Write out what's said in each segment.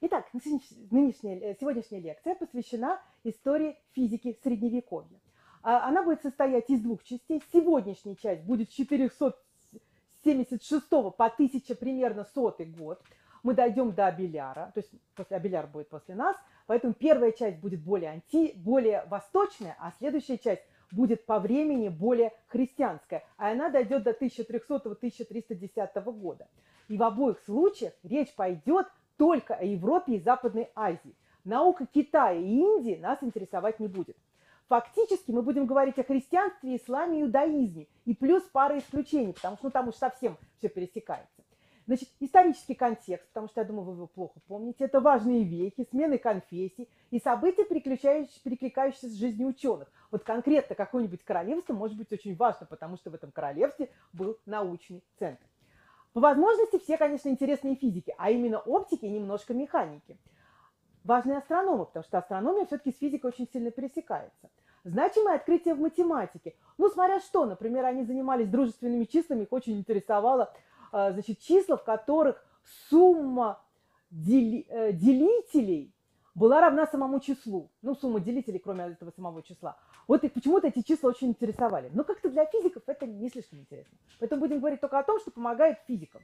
Итак, нынешняя, сегодняшняя лекция посвящена истории физики Средневековья. А, она будет состоять из двух частей. Сегодняшняя часть будет с 476 по 1000 примерно сотый год. Мы дойдем до Абеляра, то есть после Абеляр будет после нас, поэтому первая часть будет более, анти, более восточная, а следующая часть будет по времени более христианская, а она дойдет до 1300-1310 года. И в обоих случаях речь пойдет только о Европе и Западной Азии. Наука Китая и Индии нас интересовать не будет. Фактически мы будем говорить о христианстве, исламе и иудаизме. И плюс пара исключений, потому что ну, там уж совсем все пересекается. Значит, исторический контекст, потому что, я думаю, вы его плохо помните, это важные веки, смены конфессий и события, перекликающиеся с жизнью ученых. Вот конкретно какое-нибудь королевство может быть очень важно, потому что в этом королевстве был научный центр. По возможности все, конечно, интересные физики, а именно оптики и немножко механики. Важные астрономы, потому что астрономия все-таки с физикой очень сильно пересекается. Значимые открытия в математике. Ну, смотря что, например, они занимались дружественными числами, их очень интересовало, а, значит, числа, в которых сумма дели, э, делителей была равна самому числу. Ну, сумма делителей, кроме этого самого числа. Вот и почему-то эти числа очень интересовали. Но как-то для физиков это не слишком интересно. Поэтому будем говорить только о том, что помогает физикам.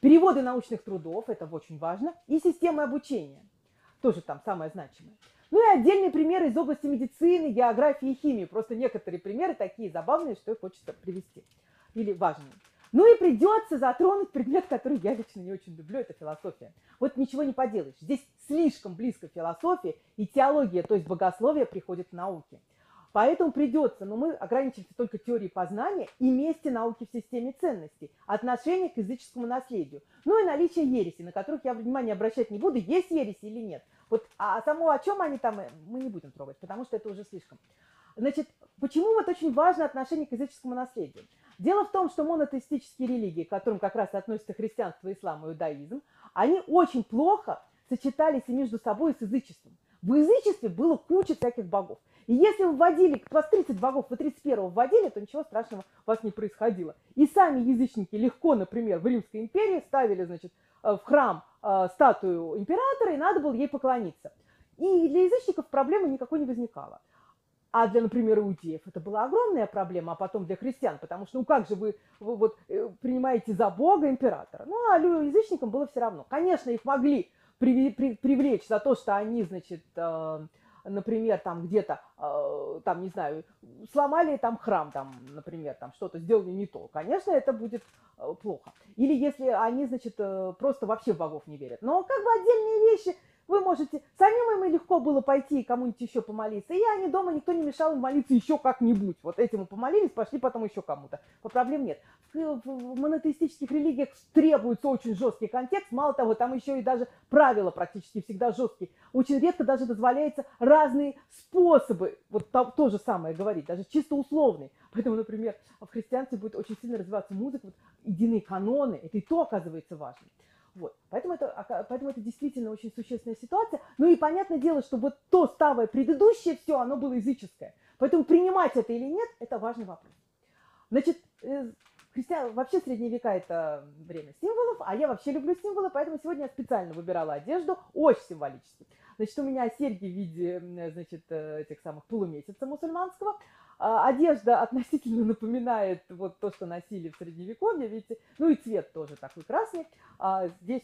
Переводы научных трудов, это очень важно, и системы обучения, тоже там самое значимое. Ну и отдельные примеры из области медицины, географии и химии. Просто некоторые примеры такие забавные, что их хочется привести. Или важные. Ну и придется затронуть предмет, который я лично не очень люблю, это философия. Вот ничего не поделаешь. Здесь слишком близко философия и теология, то есть богословие, приходит в науке. Поэтому придется, но мы ограничимся только теорией познания и месте науки в системе ценностей, отношение к языческому наследию. Ну и наличие ереси, на которых я внимание обращать не буду, есть ереси или нет. Вот, а само о чем они там, э, мы не будем трогать, потому что это уже слишком. Значит, почему вот очень важно отношение к языческому наследию? Дело в том, что монотеистические религии, к которым как раз относятся христианство, ислам и иудаизм, они очень плохо сочетались и между собой и с язычеством. В язычестве было куча всяких богов. И если вы вводили, вас 30 богов, вы 31 вводили, то ничего страшного у вас не происходило. И сами язычники легко, например, в Римской империи ставили, значит, э, в храм э, статую императора, и надо было ей поклониться. И для язычников проблемы никакой не возникало. А для, например, иудеев это была огромная проблема, а потом для христиан, потому что, ну как же вы, вы вот э, принимаете за Бога императора? Ну, а язычникам было все равно. Конечно, их могли при, при, привлечь за то, что они, значит, например, там где-то, э, там, не знаю, сломали там храм, там, например, там что-то сделали не то. Конечно, это будет э, плохо. Или если они, значит, э, просто вообще в богов не верят. Но как бы отдельные вещи – вы можете, самим им легко было пойти и кому-нибудь еще помолиться. И они дома, никто не мешал им молиться еще как-нибудь. Вот этому помолились, пошли потом еще кому-то. По проблем нет. В монотеистических религиях требуется очень жесткий контекст. Мало того, там еще и даже правила практически всегда жесткие. Очень редко даже дозволяется разные способы, вот то, то же самое говорить, даже чисто условные. Поэтому, например, в христианстве будет очень сильно развиваться музыка, вот, единые каноны, это и то оказывается важно. Вот. Поэтому, это, поэтому это действительно очень существенная ситуация. Ну и понятное дело, что вот то старое предыдущее все, оно было языческое. Поэтому принимать это или нет, это важный вопрос. Значит, э, христиан, вообще средние века это время символов, а я вообще люблю символы, поэтому сегодня я специально выбирала одежду очень символически. Значит, у меня серьги в виде, значит, э, этих самых полумесяца мусульманского, а, одежда относительно напоминает вот то, что носили в Средневековье, видите, ну и цвет тоже такой красный. А здесь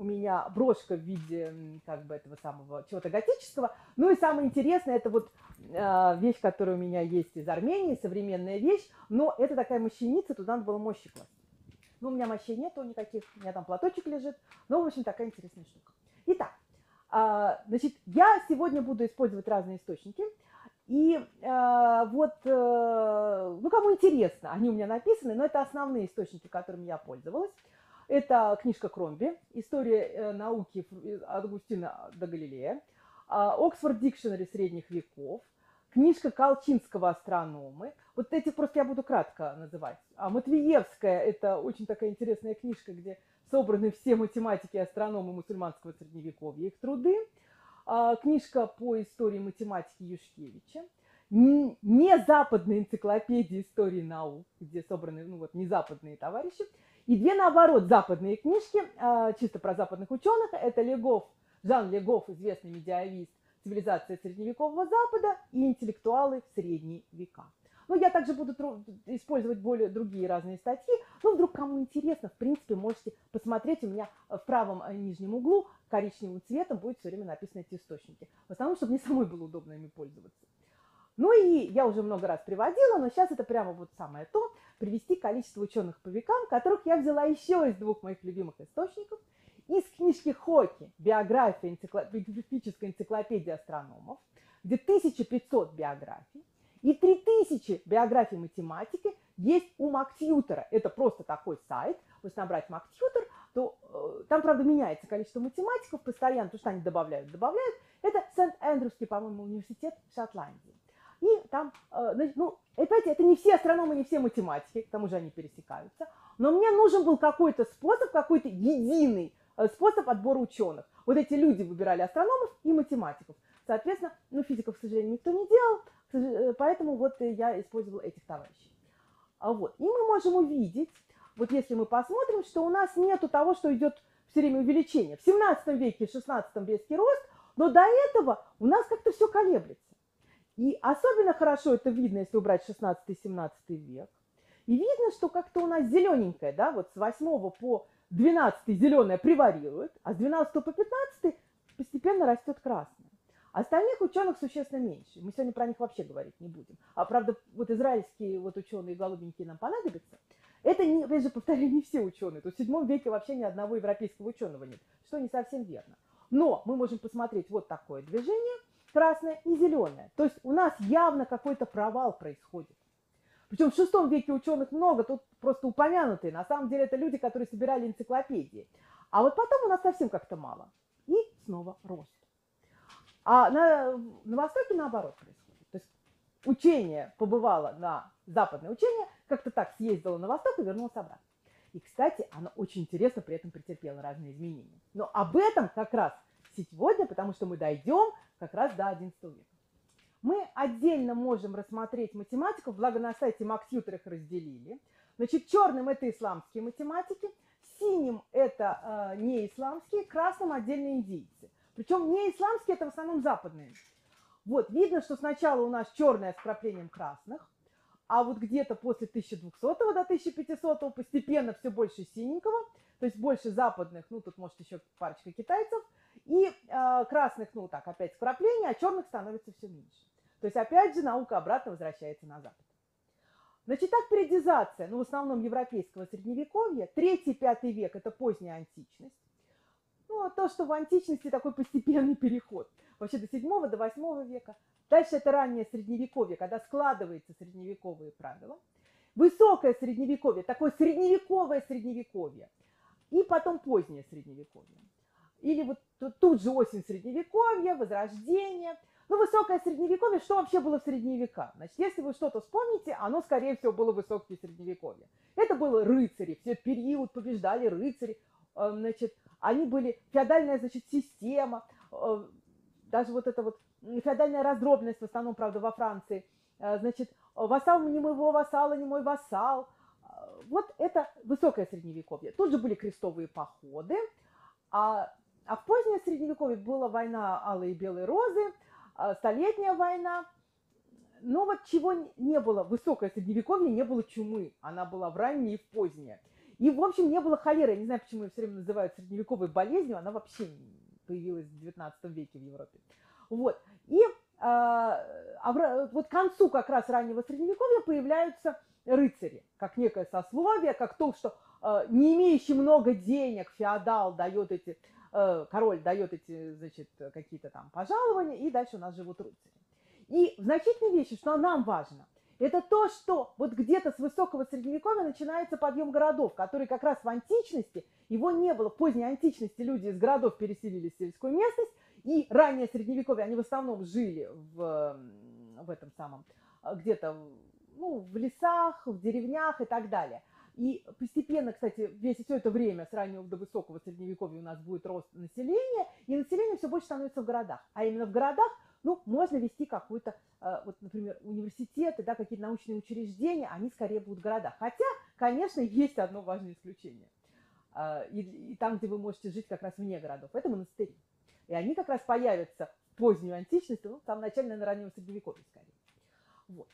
у меня брошка в виде как бы этого самого чего-то готического. Ну и самое интересное, это вот э, вещь, которая у меня есть из Армении, современная вещь, но это такая мощеница, туда надо было мощи класть. Ну, у меня мощей нету никаких, у меня там платочек лежит, но, в общем, такая интересная штука. Итак, э, значит, я сегодня буду использовать разные источники. И э, вот, э, ну, кому интересно, они у меня написаны, но это основные источники, которыми я пользовалась. Это книжка Кромби «История э, науки от Августина до Галилея», Оксфорд Дикшенери средних веков, книжка Колчинского «Астрономы». Вот эти просто я буду кратко называть. А Матвеевская – это очень такая интересная книжка, где собраны все математики и астрономы мусульманского средневековья, их труды – а, книжка по истории математики Юшкевича, не западная энциклопедия истории наук, где собраны ну, вот, не западные товарищи, и две, наоборот, западные книжки, а, чисто про западных ученых, это Легов Жан Легов, известный медиавист, цивилизация средневекового Запада и интеллектуалы в средние века. Но я также буду использовать более другие разные статьи. Ну, вдруг кому интересно, в принципе, можете посмотреть. У меня в правом э, нижнем углу коричневым цветом будет все время написаны эти источники. В основном, чтобы мне самой было удобно ими пользоваться. Ну и я уже много раз приводила, но сейчас это прямо вот самое то, привести количество ученых по векам, которых я взяла еще из двух моих любимых источников. Из книжки Хоки «Биография, энциклопедическая энциклопедия астрономов», где 1500 биографий, и 3000 биографий математики есть у Мактьютера. Это просто такой сайт. Если набрать Мактьютер, то э, там, правда, меняется количество математиков постоянно, потому что они добавляют, добавляют. Это Сент-Эндрюский, по-моему, университет в Шотландии. И там, э, ну, опять, это не все астрономы, не все математики, к тому же они пересекаются. Но мне нужен был какой-то способ, какой-то единый э, способ отбора ученых. Вот эти люди выбирали астрономов и математиков. Соответственно, ну, физиков, к сожалению, никто не делал, Э, поэтому вот я использовала этих товарищей. А вот. И мы можем увидеть, вот если мы посмотрим, что у нас нету того, что идет все время увеличение. В 17 веке, в 16 резкий рост, но до этого у нас как-то все колеблется. И особенно хорошо это видно, если убрать 16-17 век. И видно, что как-то у нас зелененькое, да, вот с 8 по 12 зеленое преварирует, а с 12 по 15 постепенно растет красное. Остальных ученых существенно меньше. Мы сегодня про них вообще говорить не будем. А правда, вот израильские вот ученые голубенькие нам понадобятся. Это, не, опять же, повторяю, не все ученые. То в седьмом веке вообще ни одного европейского ученого нет, что не совсем верно. Но мы можем посмотреть вот такое движение, красное и зеленое. То есть у нас явно какой-то провал происходит. Причем в шестом веке ученых много, тут просто упомянутые. На самом деле это люди, которые собирали энциклопедии. А вот потом у нас совсем как-то мало. И снова рост. А на, на Востоке наоборот происходит. То есть учение побывало на западное учение, как-то так съездило на Восток и вернулось обратно. И, кстати, оно очень интересно при этом претерпело разные изменения. Но об этом как раз сегодня, потому что мы дойдем как раз до XI века. Мы отдельно можем рассмотреть математиков, благо на сайте Максютер их разделили. Значит, черным это исламские математики, синим это э, не исламские, красным отдельно индийцы. Причем не исламские, это в основном западные. Вот, видно, что сначала у нас черное с вкраплением красных, а вот где-то после 1200 до 1500 постепенно все больше синенького, то есть больше западных, ну тут может еще парочка китайцев, и э, красных, ну так, опять вкрапления, а черных становится все меньше. То есть опять же наука обратно возвращается на Запад. Значит, так периодизация, ну в основном европейского средневековья, 3-5 век – это поздняя античность, ну, а то, что в античности такой постепенный переход. Вообще до 7 до 8 века. Дальше это раннее средневековье, когда складываются средневековые правила. Высокое средневековье, такое средневековое средневековье. И потом позднее средневековье. Или вот тут же осень средневековья, возрождение. Ну, высокое средневековье, что вообще было в средние века? Значит, если вы что-то вспомните, оно, скорее всего, было высокое средневековье. Это было рыцари, все период побеждали рыцари. Э, значит, они были, феодальная, значит, система, э, даже вот эта вот феодальная раздробность, в основном, правда, во Франции, э, значит, вассал не моего вассала, не мой вассал. Вот это высокое средневековье. Тут же были крестовые походы, а, а в позднее средневековье была война Алой и Белой Розы, Столетняя война, но вот чего не было, высокое средневековье не было чумы, она была в раннее и в позднее. И, в общем, не было холеры. Я не знаю, почему ее все время называют средневековой болезнью. Она вообще появилась в 19 веке в Европе. Вот. И а, а вот к концу как раз раннего средневековья появляются рыцари, как некое сословие, как то, что а, не имеющий много денег феодал дает эти, а, король дает эти, значит, какие-то там пожалования, и дальше у нас живут рыцари. И в значительной вещи, что нам важно – это то, что вот где-то с высокого средневековья начинается подъем городов, который как раз в античности, его не было. В поздней античности люди из городов переселились в сельскую местность, и раннее средневековье, они в основном жили в, в этом самом, где-то ну, в лесах, в деревнях и так далее. И постепенно, кстати, весь все это время с раннего до высокого средневековья у нас будет рост населения, и население все больше становится в городах. А именно в городах ну, можно вести какой-то, э, вот, например, университеты, да, какие-то научные учреждения, они скорее будут в городах. Хотя, конечно, есть одно важное исключение. Э, и, и там, где вы можете жить как раз вне городов, это монастыри. И они как раз появятся в позднюю античность, ну, там начальное на раннего средневековья скорее. Вот.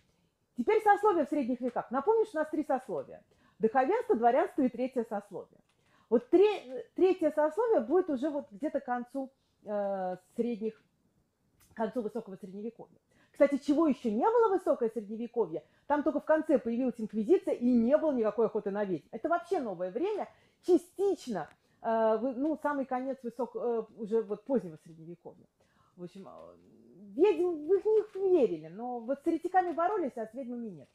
Теперь сословия в средних веках. Напомню, что у нас три сословия. Духовенство, дворянство и третье сословие. Вот третье сословие будет уже вот где-то к концу э, средних, к концу высокого средневековья. Кстати, чего еще не было высокое средневековье, там только в конце появилась инквизиция и не было никакой охоты на ведьм. Это вообще новое время, частично, э, ну, самый конец высок, э, уже вот позднего средневековья. В общем, э, ведьм в их них верили, но вот с еретиками боролись, а с ведьмами нет.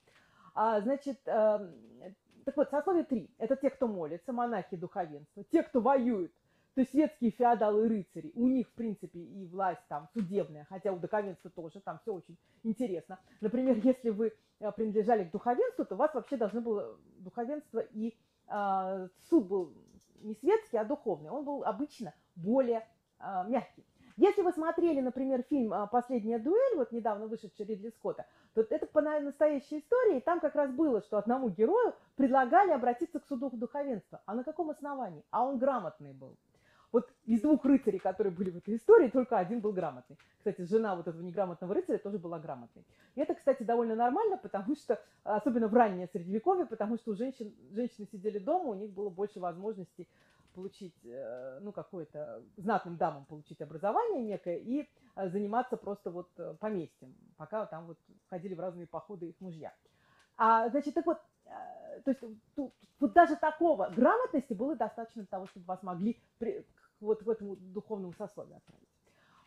А, значит, так вот, сословие три. Это те, кто молится, монахи, духовенство. Те, кто воюют, то светские феодалы и рыцари. У них, в принципе, и власть там судебная, хотя у духовенства тоже, там все очень интересно. Например, если вы э, принадлежали к духовенству, то у вас вообще должно было духовенство и э, суд был не светский, а духовный. Он был обычно более э, мягкий. Если вы смотрели, например, фильм а, «Последняя дуэль», вот недавно вышедший Ридли Скотта, то это по настоящей истории, и там как раз было, что одному герою предлагали обратиться к суду духовенства. А на каком основании? А он грамотный был. Вот из двух рыцарей, которые были в этой истории, только один был грамотный. Кстати, жена вот этого неграмотного рыцаря тоже была грамотной. И это, кстати, довольно нормально, потому что, особенно в раннее средневековье, потому что у женщин, женщины сидели дома, у них было больше возможностей получить, э, ну, какое-то, знатным дамам получить образование некое и э, заниматься просто вот э, поместьем, пока там вот ходили в разные походы их мужья. А, значит, так вот, то есть тут, вот даже такого грамотности было достаточно для того, чтобы вас могли вот в этому духовному сословию отправить.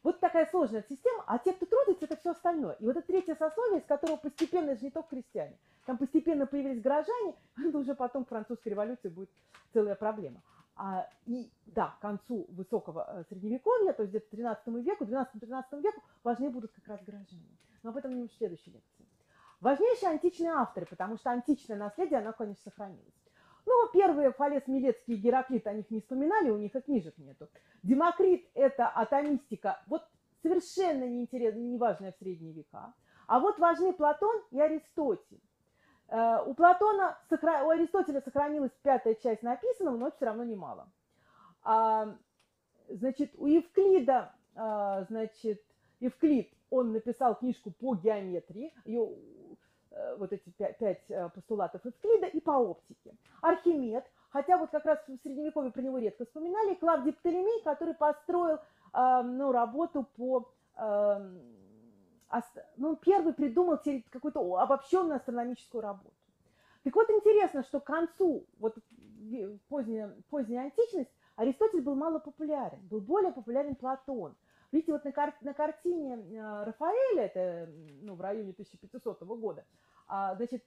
Вот такая сложная система, а те, кто трудится, это все остальное. И вот это третье сословие, из которого постепенно, это же не только крестьяне, там постепенно появились горожане, это уже потом к французской революции будет целая проблема. А, и да, к концу высокого э, средневековья, то есть где-то 13 веку, 12-13 веку, важнее будут как раз горожане. Но об этом не в следующей лекции. Важнейшие античные авторы, потому что античное наследие, оно, конечно, сохранилось. Ну, первые Фалес Милецкий и Гераклит, о них не вспоминали, у них и книжек нету. Демокрит – это атомистика, вот совершенно неинтересная, неважная в средние века. А вот важны Платон и Аристотель. Э, у Платона, у Аристотеля сохранилась пятая часть написанного, но все равно немало. А, значит, у Евклида, а, значит, Евклид, он написал книжку по геометрии, ее, вот эти пять, пять э, постулатов Евклида, и по оптике. Архимед, хотя вот как раз в Средневековье про него редко вспоминали, Клавдий Птолемей, который построил ну, работу по ну, первый придумал какую-то обобщенную астрономическую работу. Так вот, интересно, что к концу вот, поздняя, поздняя античность Аристотель был мало популярен, был более популярен Платон. Видите, вот на, кар на картине э, Рафаэля, это ну, в районе 1500 года, а, значит,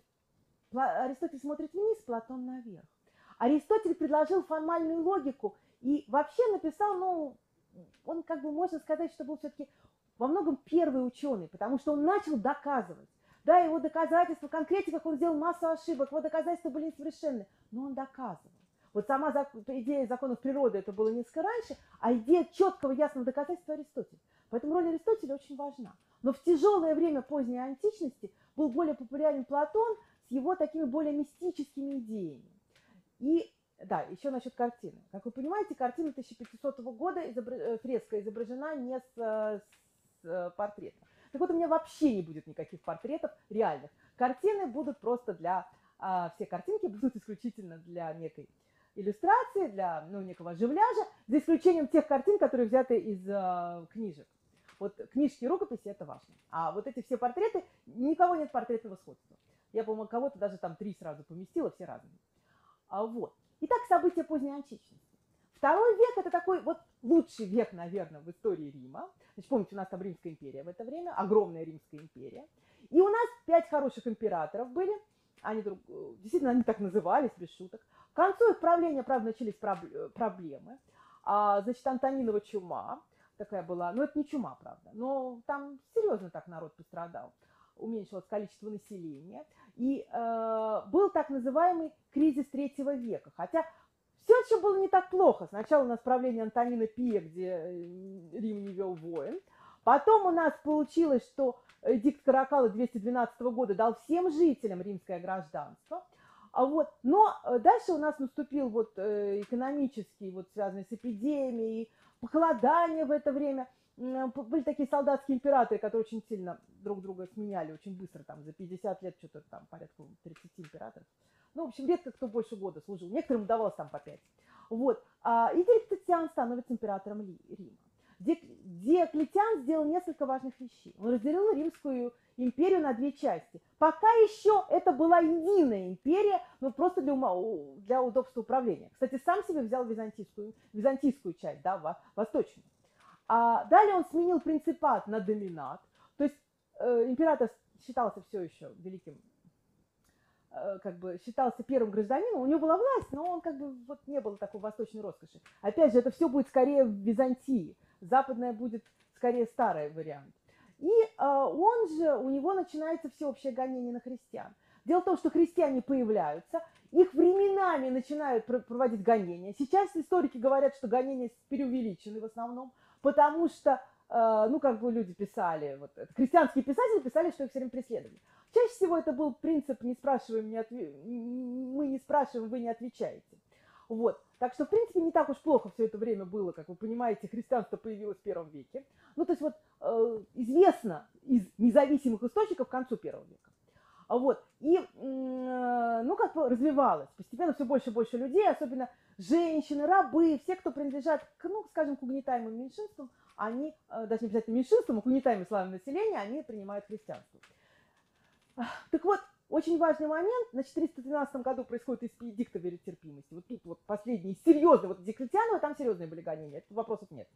Аристотель смотрит вниз, Платон наверх. Аристотель предложил формальную логику и вообще написал, ну, он как бы можно сказать, что был все-таки во многом первый ученый, потому что он начал доказывать. Да, его доказательства, конкретиках он сделал массу ошибок, его доказательства были несовершенны, но он доказывал. Вот сама идея законов природы это было несколько раньше, а идея четкого ясного доказательства Аристотеля. Поэтому роль Аристотеля очень важна. Но в тяжелое время поздней античности был более популярен Платон с его такими более мистическими идеями. И да, еще насчет картины. Как вы понимаете, картина 1500 года, изобр... Э, фреска изображена не с, с Э, портрета. Так вот, у меня вообще не будет никаких портретов реальных. Картины будут просто для... А, все картинки будут исключительно для некой иллюстрации, для ну, некого живляжа, за исключением тех картин, которые взяты из а, книжек. Вот книжки рукописи – это важно. А вот эти все портреты, никого нет портретного сходства. Я, по-моему, кого-то даже там три сразу поместила, все разные. А вот. Итак, события поздней античности. Второй век – это такой вот лучший век, наверное, в истории Рима. Значит, помните, у нас там Римская империя в это время, огромная Римская империя. И у нас пять хороших императоров были. Они друг, действительно они так назывались, без шуток. К концу их правления, правда, начались проблемы. А, значит, Антонинова чума такая была. Ну, это не чума, правда. Но там серьезно так народ пострадал. Уменьшилось количество населения. И э, был так называемый кризис третьего века. Хотя все еще было не так плохо. Сначала у нас правление Антонина Пия, где э, Рим не вел воин. Потом у нас получилось, что Эдикт Каракала 212 года дал всем жителям римское гражданство. А вот, но э, дальше у нас наступил вот э, экономический, вот связанный с эпидемией, похолодание в это время. Были такие солдатские императоры, которые очень сильно друг друга сменяли, очень быстро, там, за 50 лет что-то там порядка 30 императоров. Ну, в общем, редко кто больше года служил. Некоторым удавалось там по 5. Вот. А, и Диоклетиан становится императором Рима. Диоклетиан сделал несколько важных вещей. Он разделил римскую империю на две части. Пока еще это была единая империя, но просто для, ума, для удобства управления. Кстати, сам себе взял византийскую, византийскую часть, да, восточную. А далее он сменил принципат на доминат. То есть э, император считался все еще великим, как бы считался первым гражданином, у него была власть, но он как бы вот не было такой восточной роскоши. Опять же, это все будет скорее в Византии. Западная будет скорее старый вариант. И э, он же, у него начинается всеобщее гонение на христиан. Дело в том, что христиане появляются, их временами начинают проводить гонения. Сейчас историки говорят, что гонения преувеличены в основном, потому что, э, ну, как бы люди писали, вот, христианские писатели писали, что их все время преследовали. Чаще всего это был принцип «не спрашиваем, не отве... мы не спрашиваем, вы не отвечаете». Вот. Так что, в принципе, не так уж плохо все это время было, как вы понимаете, христианство появилось в первом веке. Ну, то есть вот э, известно из независимых источников к концу первого века. Вот. И, э, ну, как бы развивалось. Постепенно все больше и больше людей, особенно женщины, рабы, все, кто принадлежат к, ну, скажем, к угнетаемым меньшинствам, они, э, даже не обязательно меньшинствам, а к угнетаемым слоям населения, они принимают христианство. Так вот, очень важный момент, значит, в 313 году происходит эдикта веротерпимости. Вот тут вот последний серьезный, вот Диоклетианова там серьезные были гонения, вопросов нет.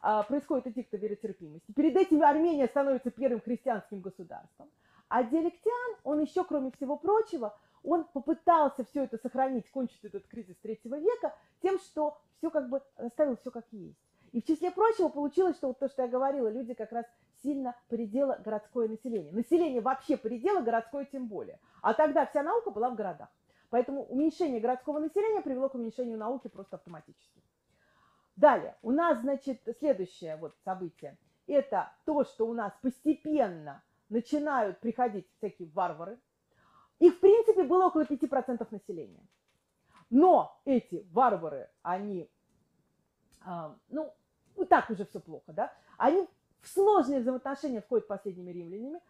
А, происходит эдикта веротерпимости. Перед этим Армения становится первым христианским государством. А Диалектиан, он еще, кроме всего прочего, он попытался все это сохранить, кончить этот кризис третьего века тем, что все как бы оставил все как есть. И в числе прочего получилось, что вот то, что я говорила, люди как раз сильно поредело городское население. Население вообще поредело, городское тем более. А тогда вся наука была в городах. Поэтому уменьшение городского населения привело к уменьшению науки просто автоматически. Далее, у нас, значит, следующее вот событие. Это то, что у нас постепенно начинают приходить всякие варвары. Их, в принципе, было около 5% населения. Но эти варвары, они, э, ну, и так уже все плохо, да, они в сложные взаимоотношения входят последними римлянами.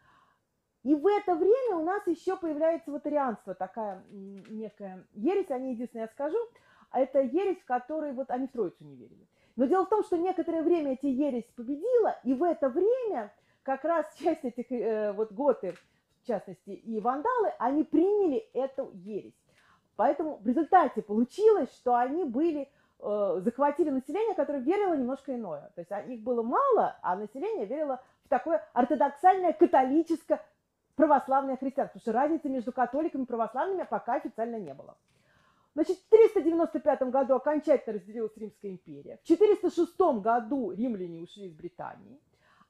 И в это время у нас еще появляется ватарианство, такая некая ересь, они единственное я скажу, это ересь, в которой вот они в Троицу не верили. Но дело в том, что некоторое время эти ересь победила, и в это время как раз часть этих э, вот готы, в частности, и вандалы, они приняли эту ересь. Поэтому в результате получилось, что они были захватили население, которое верило немножко иное. То есть их было мало, а население верило в такое ортодоксальное католическое православное христианство, потому что разницы между католиками и православными пока официально не было. Значит, в 395 году окончательно разделилась Римская империя. В 406 году римляне ушли из Британии.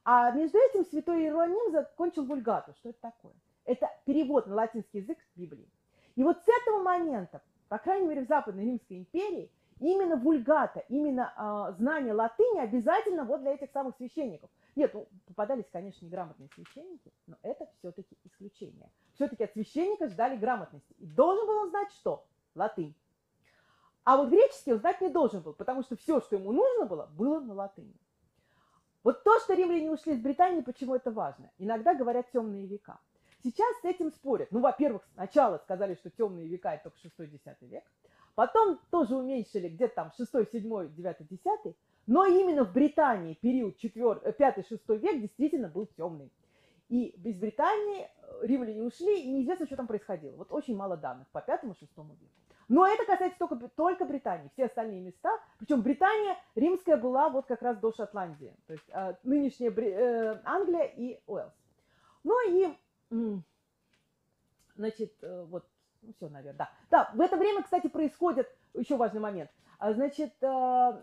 А между этим святой Иероним закончил вульгату. Что это такое? Это перевод на латинский язык Библии. И вот с этого момента, по крайней мере в Западной Римской империи, Именно вульгата, именно э, знание латыни обязательно вот для этих самых священников. Нет, ну, попадались, конечно, неграмотные священники, но это все-таки исключение. Все-таки от священника ждали грамотности. И должен был он знать что? Латынь. А вот греческий он знать не должен был, потому что все, что ему нужно было, было на латыни. Вот то, что римляне ушли из Британии, почему это важно? Иногда говорят темные века. Сейчас с этим спорят. Ну, во-первых, сначала сказали, что темные века это только 6-10 век. Потом тоже уменьшили где-то там 6, 7, 9, 10. Но именно в Британии период 4, 5, 6 век действительно был темный. И из Британии э, римляне ушли, и неизвестно, что там происходило. Вот очень мало данных по 5-6 веку. Но это касается только, только Британии. Все остальные места, причем Британия римская была вот как раз до Шотландии. То есть э, нынешняя Бри, э, Англия и Уэльс. Ну и, значит, э, вот ну, все, наверное, да. Да, в это время, кстати, происходит еще важный момент. А, значит, э,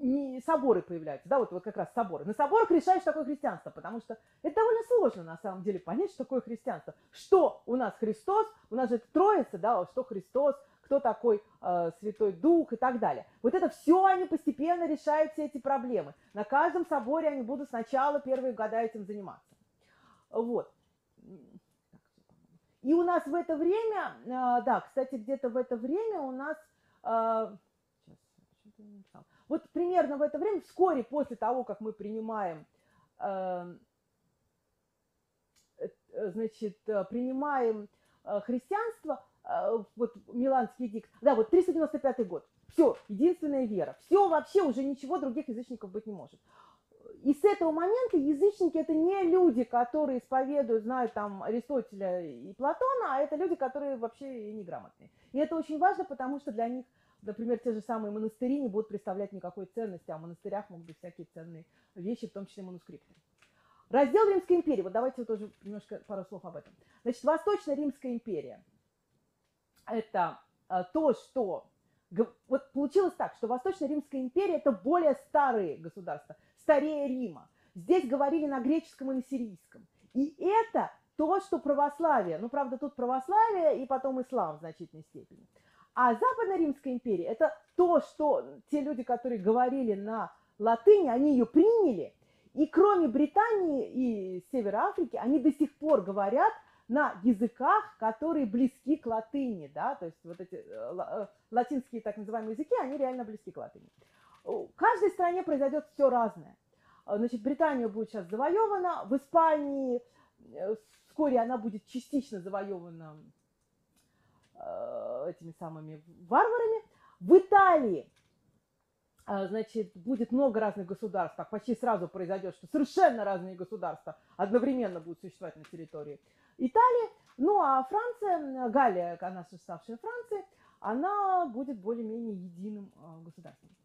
не соборы появляются, да, вот, вот как раз соборы. На соборах решают, что такое христианство, потому что это довольно сложно, на самом деле, понять, что такое христианство. Что у нас Христос, у нас же это Троица, да, что Христос, кто такой э, Святой Дух и так далее. Вот это все они постепенно решают все эти проблемы. На каждом соборе они будут сначала первые года этим заниматься. Вот. И у нас в это время, а, да, кстати, где-то в это время у нас, а, вот примерно в это время, вскоре после того, как мы принимаем, а, э, значит, принимаем христианство, вот Миланский дикт, да, вот 395 год, все, единственная вера, все вообще, уже ничего других язычников быть не может и с этого момента язычники это не люди, которые исповедуют, знают там Аристотеля и Платона, а это люди, которые вообще неграмотные. И это очень важно, потому что для них, например, те же самые монастыри не будут представлять никакой ценности, а в монастырях могут быть всякие ценные вещи, в том числе манускрипты. Раздел Римской империи. Вот давайте тоже немножко пару слов об этом. Значит, Восточная Римская империя – это а, то, что вот получилось так, что Восточная Римская империя – это более старые государства – старее Рима. Здесь говорили на греческом и на сирийском. И это то, что православие, ну, правда, тут православие и потом ислам в значительной степени. А Западная Римская империя – это то, что те люди, которые говорили на латыни, они ее приняли, и кроме Британии и Севера Африки, они до сих пор говорят на языках, которые близки к латыни, да, то есть вот эти э, э, латинские так называемые языки, они реально близки к латыни. В каждой стране произойдет все разное. А, значит, Британия будет сейчас завоевана, в Испании э, вскоре она будет частично завоевана э, этими самыми варварами. В Италии, э, значит, будет много разных государств, так почти сразу произойдет, что совершенно разные государства одновременно будут существовать на территории Италии. Ну а Франция, Галия, она ставшая Францией, она будет более-менее единым государством.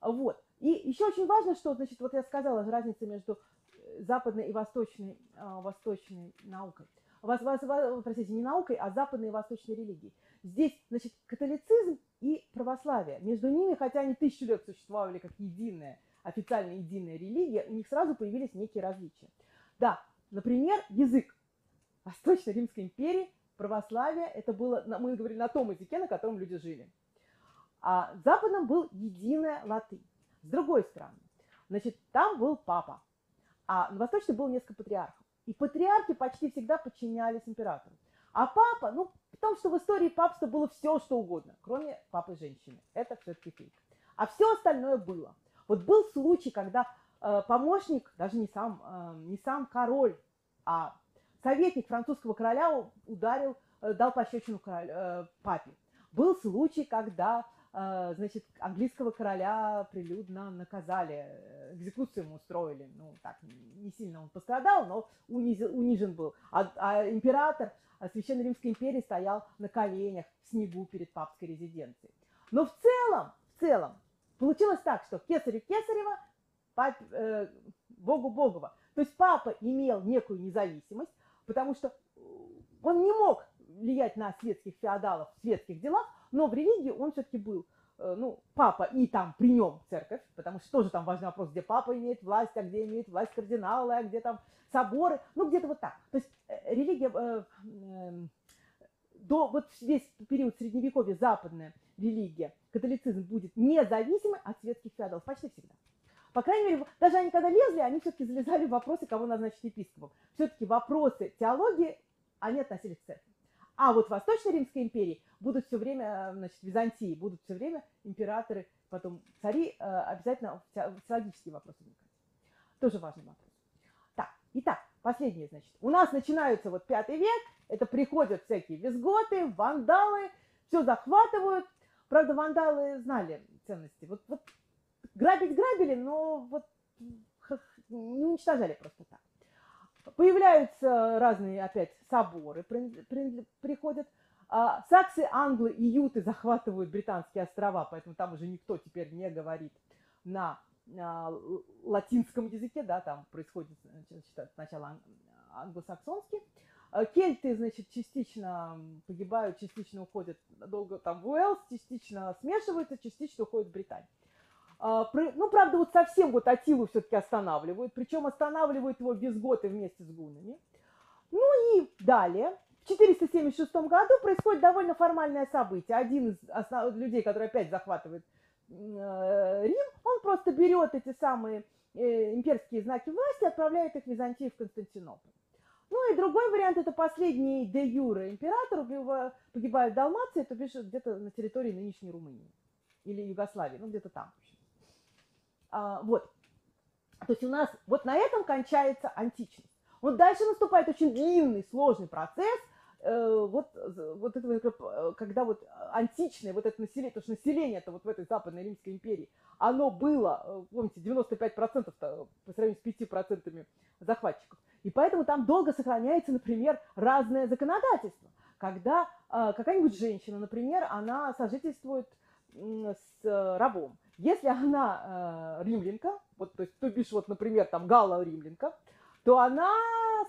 Вот. И еще очень важно, что, значит, вот я сказала, разница между э, западной и восточной, а, восточной наукой. Вас, вас, вас, простите, не наукой, а западной и восточной религией. Здесь, значит, католицизм и православие. Между ними, хотя они тысячу лет существовали как единая, официально единая религия, у них сразу появились некие различия. Да, например, язык. Восточной Римской империи православие, это было, мы говорили на том языке, на котором люди жили. А в западном был единая латынь. С другой стороны, значит, там был папа, а на восточном было несколько патриархов. И патриархи почти всегда подчинялись императору. А папа, ну, потому что в истории папства было все, что угодно, кроме папы женщины. Это все-таки фейк. А все остальное было. Вот был случай, когда э, помощник, даже не сам, э, не сам король, а советник французского короля ударил, э, дал пощечину король, э, папе. Был случай, когда значит, английского короля прилюдно наказали, э, экзекуцию ему устроили. Ну, так, не сильно он пострадал, но унизен, унижен был. А, а император Священной Римской империи стоял на коленях в снегу перед папской резиденцией. Но в целом, в целом, получилось так, что кесарю Кесарева, пап, э, Богу Богова. То есть папа имел некую независимость, потому что он не мог влиять на светских феодалов в светских делах, но в религии он все-таки был, э, ну, папа и там при нем церковь, потому что тоже там важный вопрос, где папа имеет власть, а где имеет власть кардиналы, а где там соборы, ну, где-то вот так. То есть э, религия э, э, до вот весь период средневековья западная религия, католицизм будет независимый от светских феодалов, почти всегда. По крайней мере, даже они когда лезли, они все-таки залезали в вопросы, кого назначить епископом. Все-таки вопросы теологии, они относились к церкви. А вот в Восточной Римской империи будут все время, значит, Византии, будут все время императоры, потом цари, э, обязательно теологические вопросы возникать. Тоже важный вопрос. Так, итак, последнее, значит. У нас начинаются вот пятый век, это приходят всякие визготы, вандалы, все захватывают. Правда, вандалы знали ценности. Вот, вот грабить грабили, но вот не уничтожали просто так. Появляются разные опять соборы, при, при, приходят. А, саксы, англы и юты захватывают британские острова, поэтому там уже никто теперь не говорит на, на латинском языке, да, там происходит сначала англосаксонский. А, кельты, значит, частично погибают, частично уходят долго там в Уэльс, частично смешиваются, частично уходят в Британию. А, ну, правда, вот совсем вот Атилу все-таки останавливают, причем останавливают его без года вместе с гунами. Ну и далее, 476 году происходит довольно формальное событие. Один из основ... людей, который опять захватывает э, Рим, он просто берет эти самые э, имперские знаки власти и отправляет их в Византию в Константинополь. Ну и другой вариант, это последний де юре император, погибает в Далмации, то бишь где-то на территории нынешней Румынии или Югославии, ну где-то там. А, вот. То есть у нас вот на этом кончается античность. Вот дальше наступает очень длинный, сложный процесс, э, вот, вот этого, э, когда вот античное вот это население, то что население это вот в этой Западной Римской империи, оно было, э, помните, 95% по сравнению с 5% захватчиков. И поэтому там долго сохраняется, например, разное законодательство. Когда какая-нибудь женщина, например, она сожительствует с рабом. Если она римлянка, вот, то есть, то бишь, вот, например, там, Галла римлянка, то она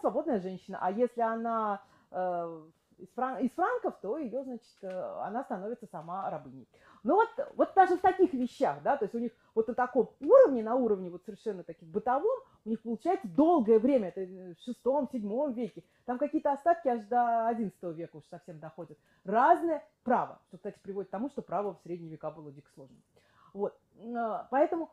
свободная женщина. А если она из, фран, из франков, то ее, значит, э, она становится сама рабыней. Ну вот, вот даже в таких вещах, да, то есть у них вот на таком уровне, на уровне вот совершенно таких бытовом, у них получается долгое время, это в шестом, седьмом веке, там какие-то остатки аж до одиннадцатого века уж совсем доходят. Разное право, что, кстати, приводит к тому, что право в средние века было дико сложным. Вот, э, поэтому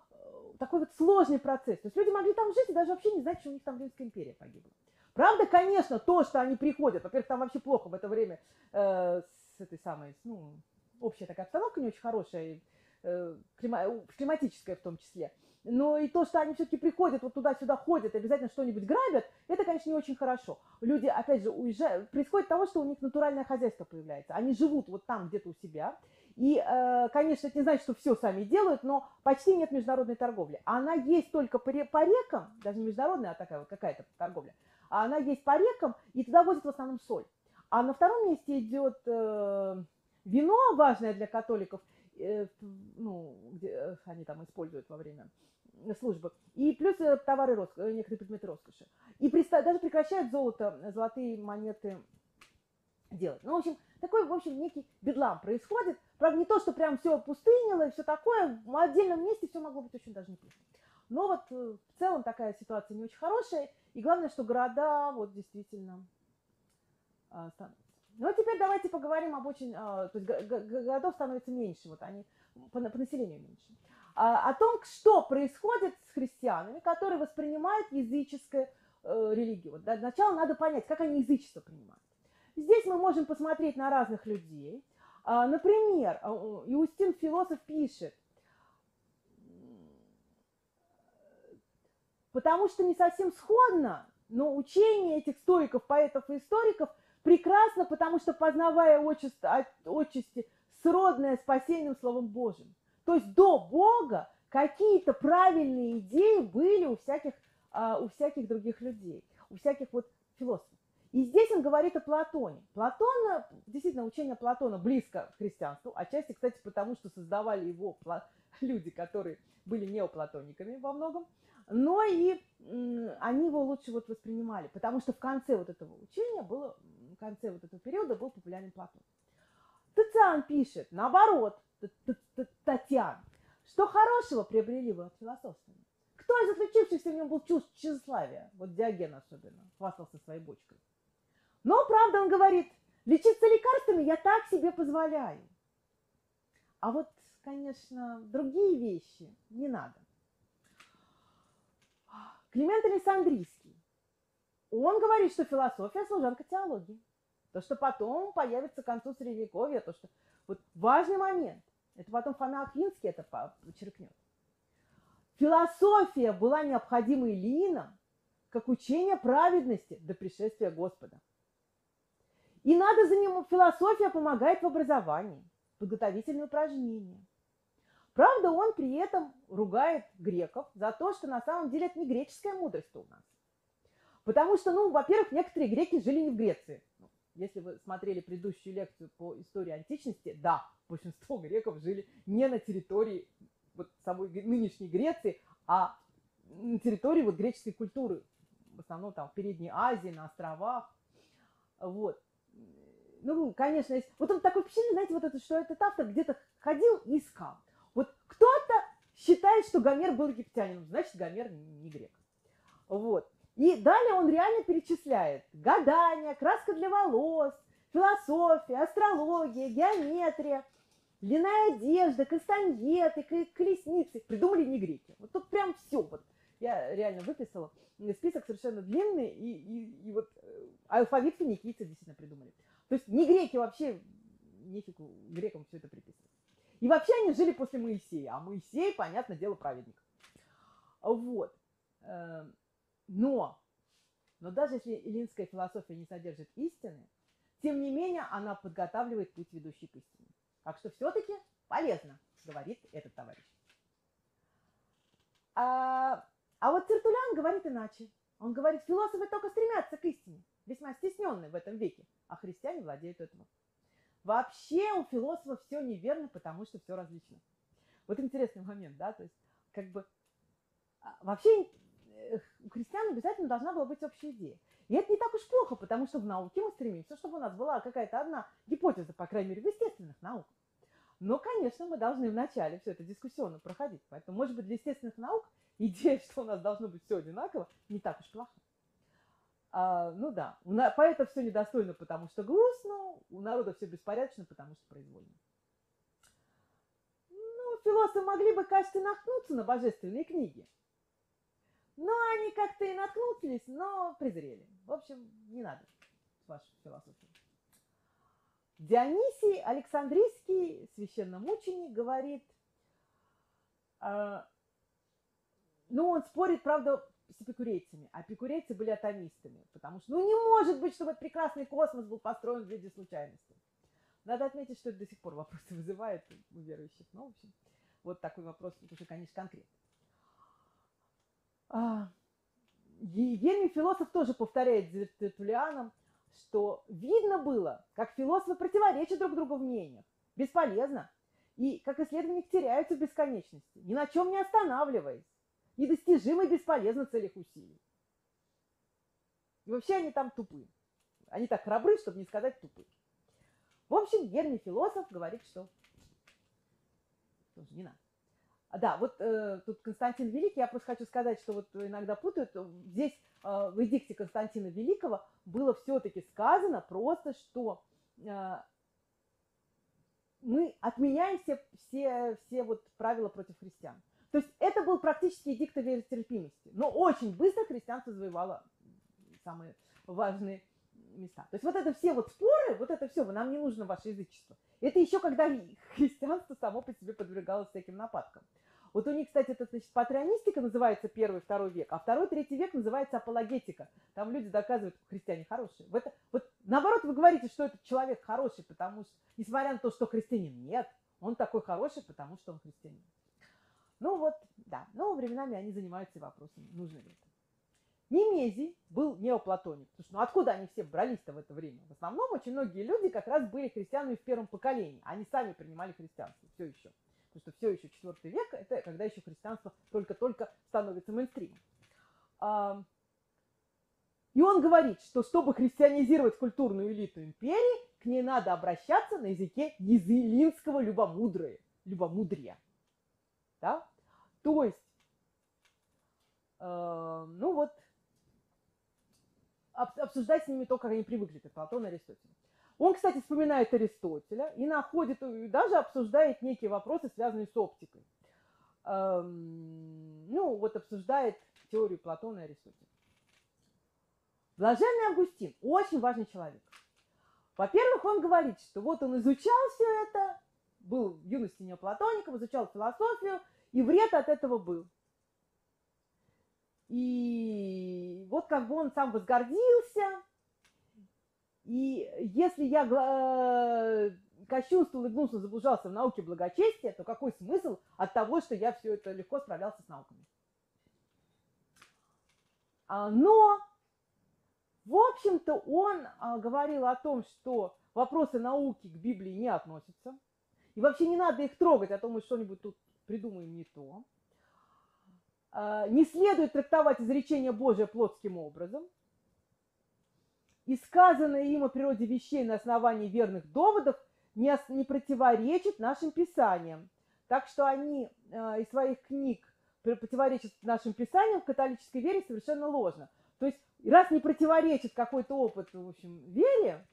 такой вот сложный процесс. То есть люди могли там жить и даже вообще не знать, что у них там Римская империя погибла. Правда, конечно, то, что они приходят, во-первых, там вообще плохо в это время э, с этой самой, ну, общая такая обстановка не очень хорошая, э, клима, климатическая в том числе. Но и то, что они все-таки приходят, вот туда-сюда ходят, обязательно что-нибудь грабят, это, конечно, не очень хорошо. Люди, опять же, уезжают, происходит того, что у них натуральное хозяйство появляется. Они живут вот там где-то у себя, и, э, конечно, это не значит, что все сами делают, но почти нет международной торговли. Она есть только по рекам, даже не международная, а такая вот какая-то торговля. А она есть по рекам, и туда возят в основном соль. А на втором месте идет э, вино, важное для католиков, э, ну, где они там используют во время службы, и плюс товары, роско... некоторые предметы роскоши. И даже прекращают золото, золотые монеты делать. Ну, в общем, такой, в общем, некий бедлам происходит. Правда, не то, что прям все пустынило и все такое, в отдельном месте все могло быть очень даже неплохо. Но вот э, в целом такая ситуация не очень хорошая, и главное, что города вот действительно а, становятся. Ну, а теперь давайте поговорим об очень, а, то есть городов становится меньше, вот они по, по населению меньше. А, о том, что происходит с христианами, которые воспринимают языческую э, религию. Вот, да, сначала надо понять, как они язычество принимают. Здесь мы можем посмотреть на разных людей. А, например, а, Иустин философ пишет, потому что не совсем сходно, но учение этих стоиков, поэтов и историков прекрасно, потому что познавая отчество, отчасти сродное спасением Словом Божьим. То есть до Бога какие-то правильные идеи были у всяких, а, у всяких других людей, у всяких вот философов. И здесь он говорит о Платоне. Платон, действительно, учение Платона близко к христианству, отчасти, кстати, потому что создавали его люди, которые были неоплатониками во многом, но и они его лучше вот воспринимали, потому что в конце вот этого учения было, в конце вот этого периода был популярен Платон. Тациан пишет, наоборот, Татьян, что хорошего приобрели вы от философствования? Кто из отличившихся в нем был чувств тщеславия? Вот Диоген особенно хвастался своей бочкой. Но, правда, он говорит, лечиться лекарствами я так себе позволяю. А вот, конечно, другие вещи не надо. Климент Александрийский. Он говорит, что философия – служанка теологии. То, что потом появится к концу Средневековья, то, что вот важный момент. Это потом Фома Аквинский это подчеркнет. Философия была необходима Илином, как учение праведности до пришествия Господа. И надо за ним, философия помогает в образовании, подготовительные упражнения. Правда, он при этом ругает греков за то, что на самом деле это не греческая мудрость у нас. Потому что, ну, во-первых, некоторые греки жили не в Греции. Ну, если вы смотрели предыдущую лекцию по истории античности, да, большинство греков жили не на территории вот самой нынешней Греции, а на территории вот греческой культуры, в основном там в Передней Азии, на островах. Вот ну, конечно, есть... Вот он такое впечатление, знаете, вот это, что этот автор где-то ходил и искал. Вот кто-то считает, что Гомер был египтянином, значит, Гомер не грек. Вот. И далее он реально перечисляет гадания, краска для волос, философия, астрология, геометрия, льняная одежда, кастаньеты, колесницы. Придумали не греки. Вот тут прям все. Вот я реально выписала список совершенно длинный, и, и, и вот А алфавит финикийцы действительно придумали. То есть не греки вообще, нефиг грекам все это приписывать. И вообще они жили после Моисея, а Моисей, понятное дело, праведник. Вот. Эм, но, но даже если эллинская философия не содержит истины, тем не менее она подготавливает путь, ведущий к истине. Так что все-таки полезно, говорит этот товарищ. А, а вот Тертулян говорит иначе. Он говорит, философы только стремятся к истине, весьма стесненные в этом веке, а христиане владеют этим. Вообще у философа все неверно, потому что все различно. Вот интересный момент, да, то есть как бы а, вообще у крестьян обязательно должна была быть общая идея. И это не так уж плохо, потому что в науке мы стремимся, чтобы у нас была какая-то одна гипотеза, по крайней мере, в естественных науках. Но, конечно, мы должны вначале все это дискуссионно проходить. Поэтому, может быть, для естественных наук идея, что у нас должно быть все одинаково, не так уж плохо. А, ну да, у на, поэта все недостойно, потому что грустно, у народа все беспорядочно, потому что произвольно. Ну, философы могли бы, кажется, наткнуться на божественные книги. Но они как-то и наткнулись, но презрели. В общем, не надо с вашей философией. Дионисий Александрийский, священномученик, говорит, э, ну, он спорит, правда, с эпикурейцами, а эпикурейцы были атомистами, потому что, ну, не может быть, чтобы этот прекрасный космос был построен в виде случайности. Надо отметить, что это до сих пор вопросы вызывает у верующих. Ну, в общем, вот такой вопрос, уже, конечно, конкретный. А, Евгений философ тоже повторяет Тертулианом, что видно было, как философы противоречат друг другу в мнениях. Бесполезно. И как исследования теряются в бесконечности, ни на чем не останавливаясь. Недостижимо бесполезно цель их усилий. И вообще они там тупые. Они так храбры, чтобы не сказать тупые. В общем, Герми философ говорит, что тоже не надо. Да, вот э, тут Константин Великий, я просто хочу сказать, что вот иногда путают, здесь э, в эдикте Константина Великого было все-таки сказано просто, что э, мы отменяем все, все, все вот правила против христиан. То есть это был практически эдикт о веротерпимости, но очень быстро христианство завоевало самые важные места. То есть вот это все вот споры, вот это все, нам не нужно ваше язычество. Это еще когда христианство само по себе подвергалось всяким нападкам. Вот у них, кстати, это значит, патрианистика называется первый, второй век, а второй, третий век называется апологетика. Там люди доказывают, что христиане хорошие. Это, вот наоборот, вы говорите, что этот человек хороший, потому что, несмотря на то, что христианин, нет, он такой хороший, потому что он христианин. Ну вот, да, но временами они занимаются вопросом, нужно ли это. Немезий был неоплатоник. Потому что ну откуда они все брались-то в это время? В основном очень многие люди как раз были христианами в первом поколении. Они сами принимали христианство все еще потому что все еще четвертый век, это когда еще христианство только-только становится мейнстримом. И он говорит, что чтобы христианизировать культурную элиту империи, к ней надо обращаться на языке язылинского любомудрия. любомудрия. Да? То есть, э, ну вот, обсуждать с ними то, как они привыкли, как Платон и Аристотель. Он, кстати, вспоминает Аристотеля и находит, и даже обсуждает некие вопросы, связанные с оптикой. Эм, ну, вот обсуждает теорию Платона и Аристотеля. Блаженный Августин – очень важный человек. Во-первых, он говорит, что вот он изучал все это, был в юности неоплатоником, изучал философию, и вред от этого был. И вот как бы он сам возгордился, и если я э, кощунствовал и гнусно заблуждался в науке благочестия, то какой смысл от того, что я все это легко справлялся с науками? А, но, в общем-то, он а, говорил о том, что вопросы науки к Библии не относятся. И вообще не надо их трогать, а то мы что-нибудь тут придумаем не то. А, не следует трактовать изречение Божие плотским образом и сказанное им о природе вещей на основании верных доводов не, не противоречит нашим писаниям. Так что они э, из своих книг противоречат нашим писаниям в католической вере совершенно ложно. То есть раз не противоречит какой-то опыт, в общем, вере,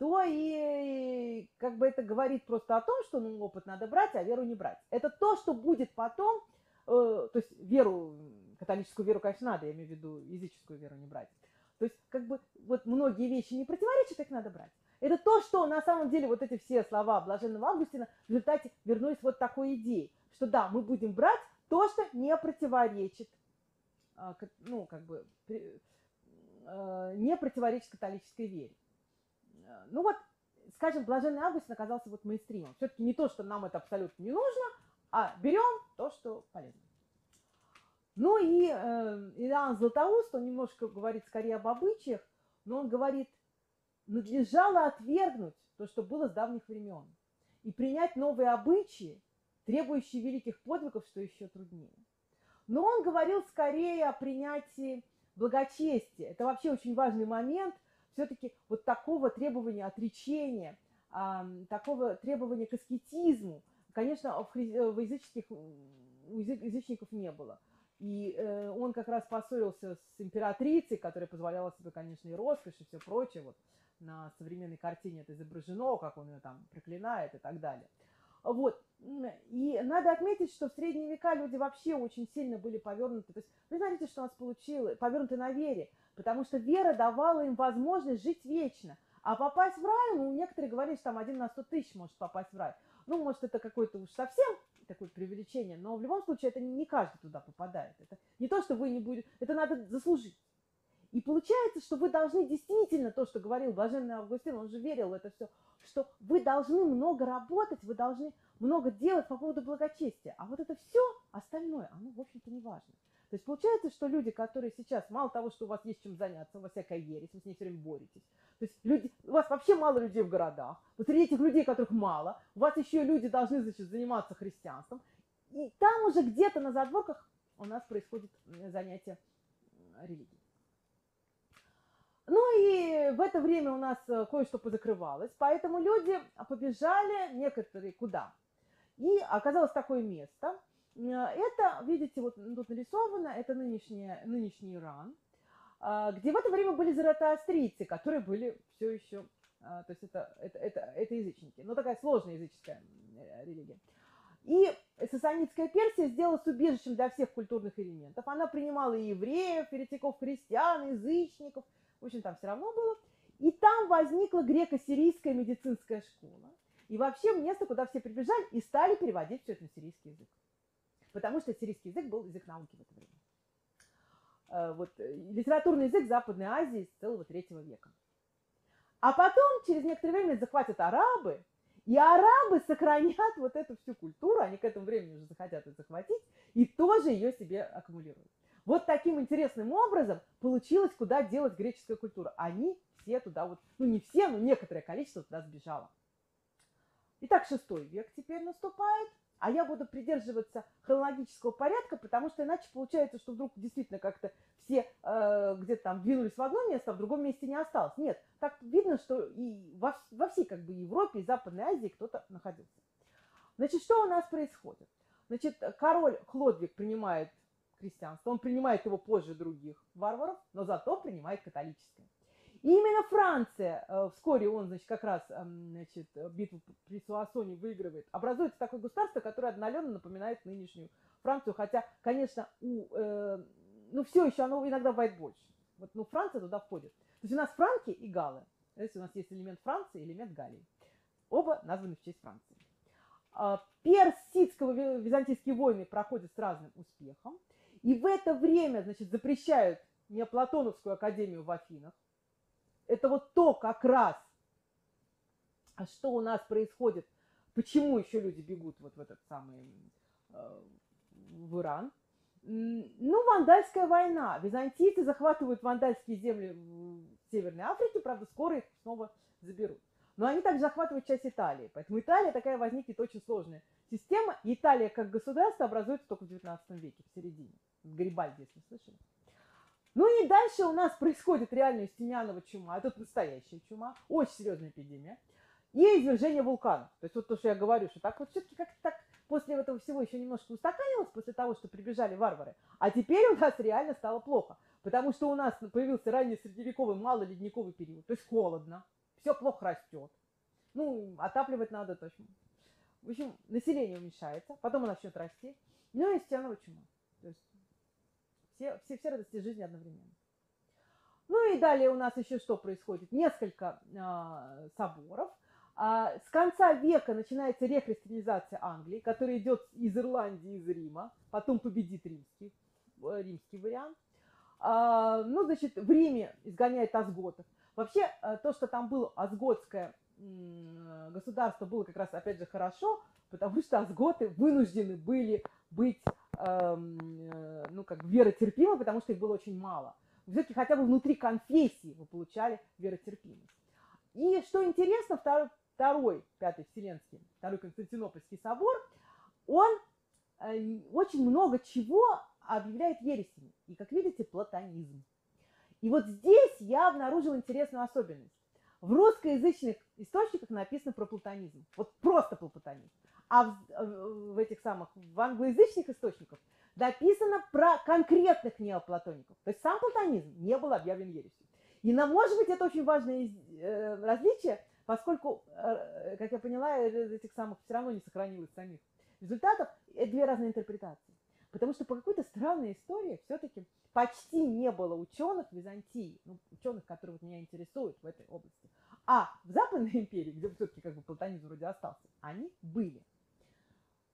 то и, как бы это говорит просто о том, что ну, опыт надо брать, а веру не брать. Это то, что будет потом, э, то есть веру, католическую веру, конечно, надо, я имею в виду языческую веру не брать То есть, как бы, вот многие вещи не противоречат, их надо брать. Это то, что на самом деле вот эти все слова блаженного Августина в результате вернулись вот такой идеей, что да, мы будем брать то, что не противоречит, а, ну, как бы, а, не противоречит католической вере. А, ну вот, скажем, блаженный Августин оказался вот мейнстримом. Все-таки не то, что нам это абсолютно не нужно, а берем то, что полезно. Ну и э, Иоанн Златоуст, он немножко говорит скорее об обычаях, но он говорит, надлежало отвергнуть то, что было с давних времен, и принять новые обычаи, требующие великих подвигов, что еще труднее. Но он говорил скорее о принятии благочестия. Это вообще очень важный момент, все-таки вот такого требования отречения, а, такого требования к аскетизму, конечно, в, в языческих, у язычников не было. И э, он как раз поссорился с императрицей, которая позволяла себе, конечно, и роскошь, и все прочее. Вот на современной картине это изображено, как он ее там проклинает и так далее. Вот. И надо отметить, что в средние века люди вообще очень сильно были повернуты. То есть вы знаете, что у нас получилось? Повернуты на вере, потому что вера давала им возможность жить вечно. А попасть в рай, ну, некоторые говорят, что там один на сто тысяч может попасть в рай. Ну, может, это какое-то уж совсем такое преувеличение, но в любом случае это не каждый туда попадает. Это не то, что вы не будете, это надо заслужить. И получается, что вы должны действительно, то, что говорил Блаженный Августин, он же верил в это все, что вы должны много работать, вы должны много делать по поводу благочестия. А вот это все остальное, оно, в общем-то, не важно. То есть получается, что люди, которые сейчас, мало того, что у вас есть чем заняться, у вас всякая ересь, вы с ней все время боретесь. То есть люди, у вас вообще мало людей в городах. Вот среди этих людей, которых мало, у вас еще люди должны, значит, заниматься христианством. И там уже где-то на задворках у нас происходит занятие религией. Ну и в это время у нас э, кое-что позакрывалось, поэтому люди побежали некоторые куда. И оказалось такое место. Э, это, видите, вот тут нарисовано, это нынешний, нынешний Иран, э, где в это время были зороастрийцы, которые были все еще, то есть это, это, это, это язычники, но такая сложная языческая религия. И сасанитская Персия сделалась убежищем для всех культурных элементов. Она принимала и евреев, еретиков, христиан, язычников – в общем, там все равно было. И там возникла греко-сирийская медицинская школа. И вообще место, куда все прибежали и стали переводить все это на сирийский язык. Потому что сирийский язык был язык науки в это время. Э, вот, э, литературный язык Западной Азии с целого третьего века. А потом, через некоторое время, захватят арабы, и арабы сохранят вот эту всю культуру, они к этому времени уже захотят это захватить, и тоже ее себе аккумулируют. Вот таким интересным образом получилось, куда делать греческая культура. Они все туда вот, ну не все, но некоторое количество туда сбежало. Итак, шестой век теперь наступает, а я буду придерживаться хронологического порядка, потому что иначе получается, что вдруг действительно как-то все э, где-то там двинулись в одно место, а в другом месте не осталось. Нет, так видно, что и во, во всей как бы Европе и Западной Азии кто-то находился. Значит, что у нас происходит? Значит, король Хлодвиг принимает христианство. Он принимает его позже других варваров, но зато принимает католическое. И именно Франция, э, вскоре он, значит, как раз эм, значит, битву при Суассоне выигрывает, образуется такое государство, которое отдаленно напоминает нынешнюю Францию, хотя, конечно, у, э, ну, все еще оно иногда бывает больше. Вот, ну, Франция туда входит. То есть у нас франки и галы. Здесь у нас есть элемент Франции и элемент Галлии. Оба названы в честь Франции. А, персидско-византийские войны проходят с разным успехом. И в это время, значит, запрещают Неоплатоновскую академию в Афинах. Это вот то как раз, а что у нас происходит, почему еще люди бегут вот в этот самый, э, в Иран. Ну, вандальская война. Византийцы захватывают вандальские земли в Северной Африке, правда, скоро их снова заберут. Но они также захватывают часть Италии. Поэтому Италия такая возникнет очень сложная система. Италия как государство образуется только в 19 веке, в середине. Гарибальди, если слышали. Ну и дальше у нас происходит реальная стенянова чума, это настоящая чума, очень серьезная эпидемия, и извержение вулканов. То есть вот то, что я говорю, что так вот все-таки как-то так после этого всего еще немножко устаканилось, после того, что прибежали варвары, а теперь у нас реально стало плохо, потому что у нас появился ранний средневековый малоледниковый период, то есть холодно, все плохо растет, ну, отапливать надо точно. В общем, население уменьшается, потом оно начнет расти, ну и стенова чума. То есть все, все, все радости жизни одновременно. Ну и далее у нас еще что происходит? Несколько э, соборов. А, с конца века начинается рехристианизация Англии, которая идет из Ирландии, из Рима, потом победит римский, э, римский вариант. А, ну, значит, в Риме изгоняет азготов. Вообще, э, то, что там было азготское государство, было как раз, опять же, хорошо, потому что азготы вынуждены были быть, эм, э, ну, как веротерпимы, потому что их было очень мало. Все-таки хотя бы внутри конфессии вы получали веротерпимость. И что интересно, второй, второй Пятый Вселенский, второй Константинопольский собор, он э, очень много чего объявляет ересями. И, как видите, платонизм. И вот здесь я обнаружил интересную особенность. В русскоязычных источниках написано про платонизм. Вот просто про платонизм. А в, в этих самых, в англоязычных источниках написано про конкретных неоплатоников. То есть сам платонизм не был объявлен ересью. И, на, может быть, это очень важное э, различие, поскольку, э, как я поняла, этих самых все равно не сохранилось самих результатов. Это две разные интерпретации. Потому что по какой-то странной истории все-таки почти не было ученых в Византии, ну, ученых, которые вот меня интересуют в этой области. А в Западной империи, где все-таки как бы платонизм вроде остался, они были.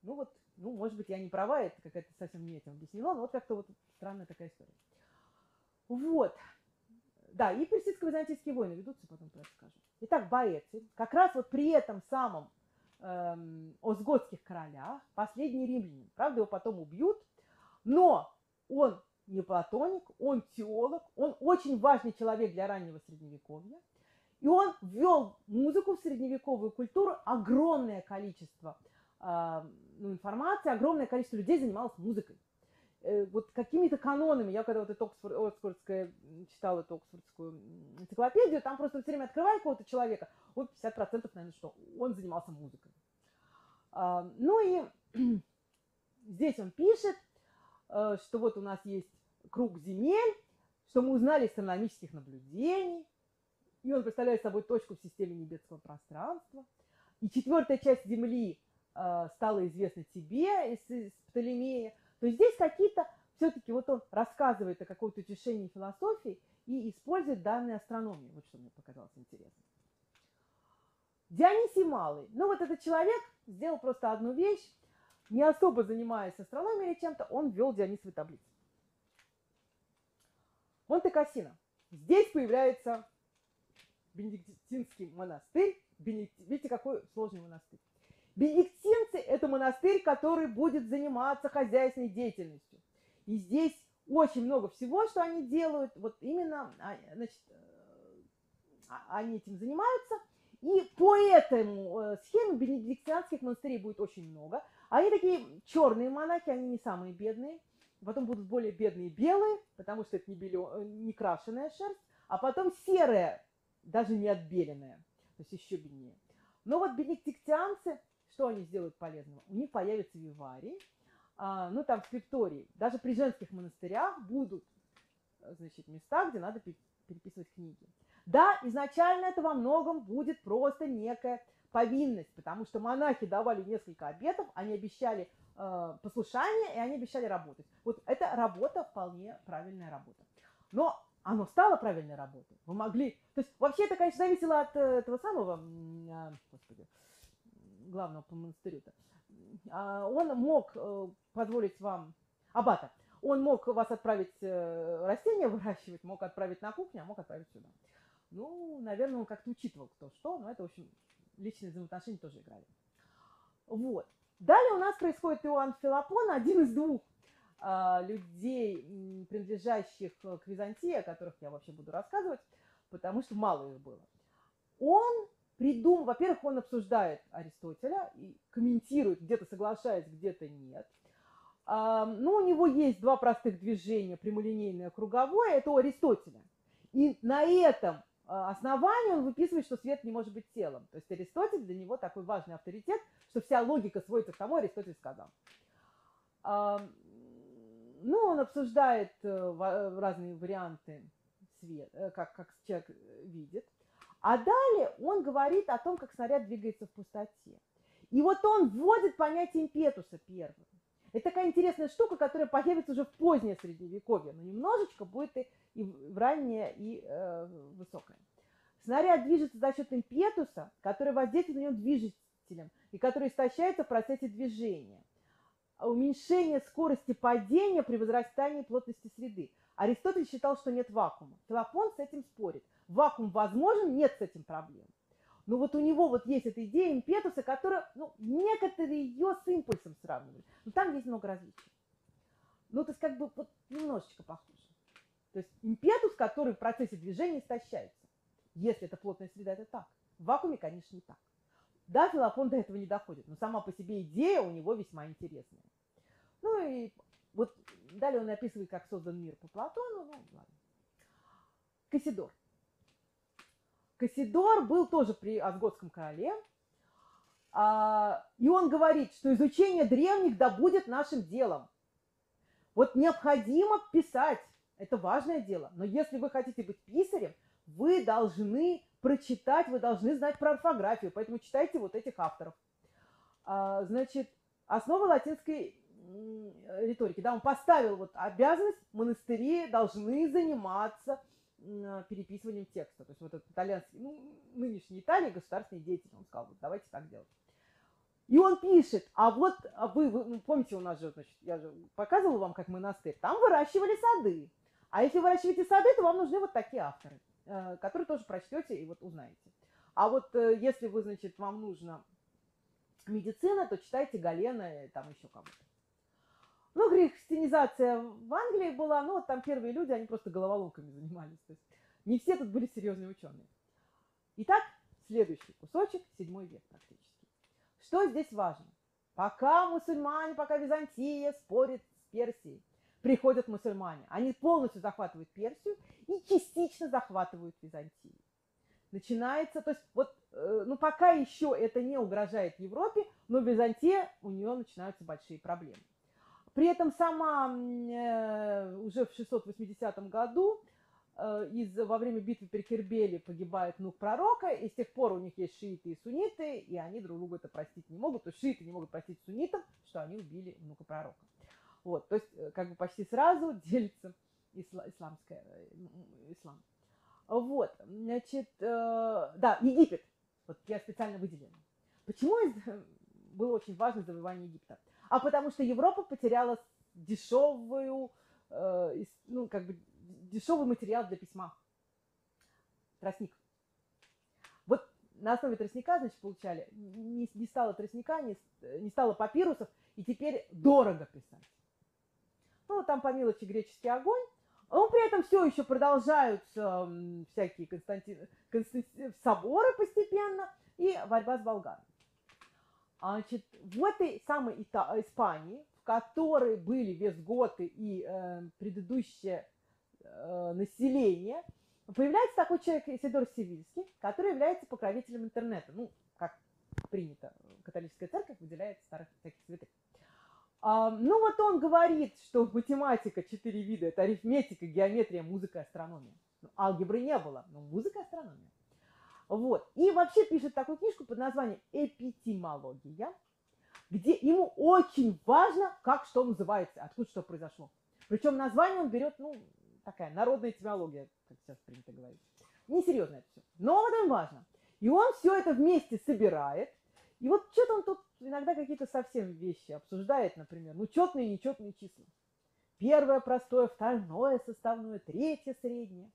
Ну вот, ну, может быть, я не права, это какая-то совсем не этим объяснено, но вот как-то вот странная такая история. Вот. Да, и персидско-византийские войны ведутся, потом про это скажу. Итак, Боэци, как раз вот при этом самом эм, Озготских королях, последний римлянин. Правда, его потом убьют, но он не платоник, он теолог, он очень важный человек для раннего средневековья. И он ввел музыку в средневековую культуру, огромное количество ну, информации, огромное количество людей занималось музыкой. Э, вот какими-то канонами, я когда вот эту Оксфорд, читала эту Оксфордскую энциклопедию, там просто все время открываю какого-то человека, вот 50% наверное, что он занимался музыкой. А, ну и здесь он пишет, э, что вот у нас есть круг земель, что мы узнали астрономических наблюдений, и он представляет собой точку в системе небесного пространства. И четвертая часть Земли э, стала известна тебе из, из Птолемея. То здесь какие-то, все-таки вот он рассказывает о каком-то утешении философии и использует данные астрономии. Вот что мне показалось интересно. Дионисий Малый. Ну вот этот человек сделал просто одну вещь, не особо занимаясь астрономией или чем-то, он ввел Дионисовые таблицы. Монте-Кассино. Здесь появляется Бенедиктинский монастырь. Бенедикт... Видите, какой сложный монастырь. Бенедиктинцы – это монастырь, который будет заниматься хозяйственной деятельностью. И здесь очень много всего, что они делают. Вот именно а, значит, э, а, они этим занимаются. И по этому э, схеме бенедиктинских монастырей будет очень много. Они такие черные монахи, они не самые бедные. Потом будут более бедные белые, потому что это не, белё, э, не крашеная шерсть. А потом серая, даже не отбеленная, то есть еще беднее. Но вот бенедиктианцы что они сделают полезного? У них появятся виварии, а, ну там скриптории, даже при женских монастырях будут значит, места, где надо переписывать книги. Да, изначально это во многом будет просто некая повинность, потому что монахи давали несколько обетов, они обещали э, послушание и они обещали работать. Вот эта работа вполне правильная работа. Но оно стало правильной работой. Вы могли... То есть вообще это, конечно, зависело от э, этого самого... Э, господи, главного по монастырю-то, а, он мог э, позволить вам, аббата, он мог вас отправить э, растения выращивать, мог отправить на кухню, а мог отправить сюда. Ну, наверное, он как-то учитывал кто что, но это, в общем, личные взаимоотношения тоже играли. Вот. Далее у нас происходит Иоанн Филопон, один из двух а, людей, принадлежащих к Византии, о которых я вообще буду рассказывать, потому что мало их было. Он придум... Во-первых, он обсуждает Аристотеля и комментирует, где-то соглашаясь, где-то нет. А, ну, у него есть два простых движения, прямолинейное, круговое, это у Аристотеля. И на этом а, основании он выписывает, что свет не может быть телом. То есть Аристотель для него такой важный авторитет, что вся логика сводится к тому, Аристотель сказал. Ну, он обсуждает э, разные варианты света, э, как, как человек видит. А далее он говорит о том, как снаряд двигается в пустоте. И вот он вводит понятие импетуса первым. Это такая интересная штука, которая появится уже в позднее средневековье, но немножечко будет и в раннее, и э, высокое. Снаряд движется за счет импетуса, который воздействует на него движителем и который истощается в процессе движения. Уменьшение скорости падения при возрастании плотности среды. Аристотель считал, что нет вакуума. Филопон с этим спорит. Вакуум возможен, нет с этим проблем. Но вот у него вот есть эта идея импетуса, которая, ну, некоторые ее с импульсом сравнивали. Но там есть много различий. Ну, то есть как бы вот немножечко похоже. То есть импетус, который в процессе движения истощается. Если это плотная среда, это так. В вакууме, конечно, не так. Да, Филопон до этого не доходит, но сама по себе идея у него весьма интересная. Ну и вот далее он описывает, как создан мир по Платону. Ну, ладно. Кассидор. Кассидор был тоже при Асготском короле. А, и он говорит, что изучение древних да будет нашим делом. Вот необходимо писать, это важное дело. Но если вы хотите быть писарем, вы должны прочитать, вы должны знать про орфографию, поэтому читайте вот этих авторов. А, значит, основа латинской риторики. Да, он поставил вот обязанность, монастыри должны заниматься переписыванием текста. То есть вот этот итальянский, ну, нынешний Италия, государственный деятель, он сказал, вот давайте так делать. И он пишет, а вот вы, вы ну, помните, у нас же, значит, я же показывала вам, как монастырь, там выращивали сады. А если выращиваете сады, то вам нужны вот такие авторы, э, которые тоже прочтете и вот узнаете. А вот э, если вы, значит, вам нужна медицина, то читайте Галена и там еще кого-то. Ну, христианизация в Англии была, ну, там первые люди, они просто головоломками занимались. То есть не все тут были серьезные ученые. Итак, следующий кусочек, седьмой век практически. Что здесь важно? Пока мусульмане, пока Византия спорит с Персией, приходят мусульмане. Они полностью захватывают Персию и частично захватывают Византию. Начинается, то есть вот, э, ну пока еще это не угрожает Европе, но Византия, у нее начинаются большие проблемы. При этом сама э, уже в 680 году э, из, во время битвы при Кербеле погибает внук пророка, и с тех пор у них есть шииты и сунниты, и они друг другу это простить не могут. То есть шииты не могут простить суннитам, что они убили внука пророка. Вот, то есть э, как бы почти сразу делится исла, исламская, ислам. Вот, значит, э, да, Египет. Вот я специально выделила. Почему было очень важно завоевание Египта? А потому что Европа потеряла дешевую, э, ну, как бы дешевый материал для письма. Тростник. Вот на основе тростника, значит, получали, не, не стало тростника, не, не стало папирусов, и теперь дорого писать. Ну, там по мелочи греческий огонь, но при этом все еще продолжаются всякие Константин, Константин, соборы постепенно и борьба с болгарами. Значит, в этой самой Ита- Испании, в которой были вестготы и э, предыдущее э, население, появляется такой человек Исидор Сивильский, который является покровителем интернета. Ну, как принято, католическая церковь выделяет старых всяких святых. А, ну вот он говорит, что математика четыре вида – это арифметика, геометрия, музыка, астрономия. Ну, алгебры не было, но музыка, астрономия. Вот. И вообще пишет такую книжку под названием «Эпитимология», где ему очень важно, как что называется, откуда что произошло. Причем название он берет, ну, такая народная этимология, как сейчас принято говорить. Несерьезно это все. Но вот это важно. И он все это вместе собирает. И вот что-то он тут иногда какие-то совсем вещи обсуждает, например. Ну, четные и нечетные числа. Первое простое, второе составное, третье среднее.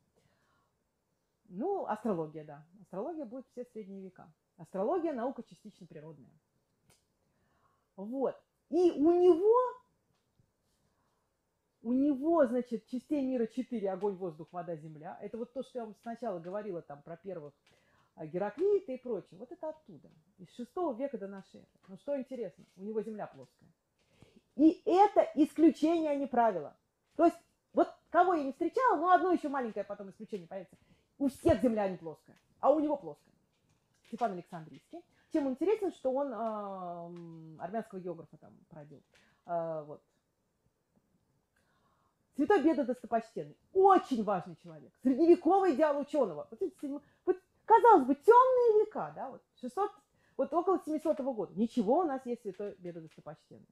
Ну, астрология, да. Астрология будет все средние века. Астрология – наука частично природная. Вот. И у него, у него, значит, частей мира четыре: огонь, воздух, вода, земля. Это вот то, что я вам сначала говорила там про первых а, Гераклита и прочее. Вот это оттуда. Из шестого века до нашей эры. Ну что интересно, у него земля плоская. И это исключение, а не правило. То есть, вот кого я не встречала, но одно еще маленькое потом исключение появится. У всех земля не плоская, а у него плоская. Степан Александрийский. Чем интересен, что он э, армянского географа там продел. Э, вот. Святой Беда Достопочтенный. Очень важный человек. Средневековый идеал ученого. Вот, вот, казалось бы, темные века, да, вот 600, вот около 700 года. Ничего, у нас есть Святой Беда Достопочтенный.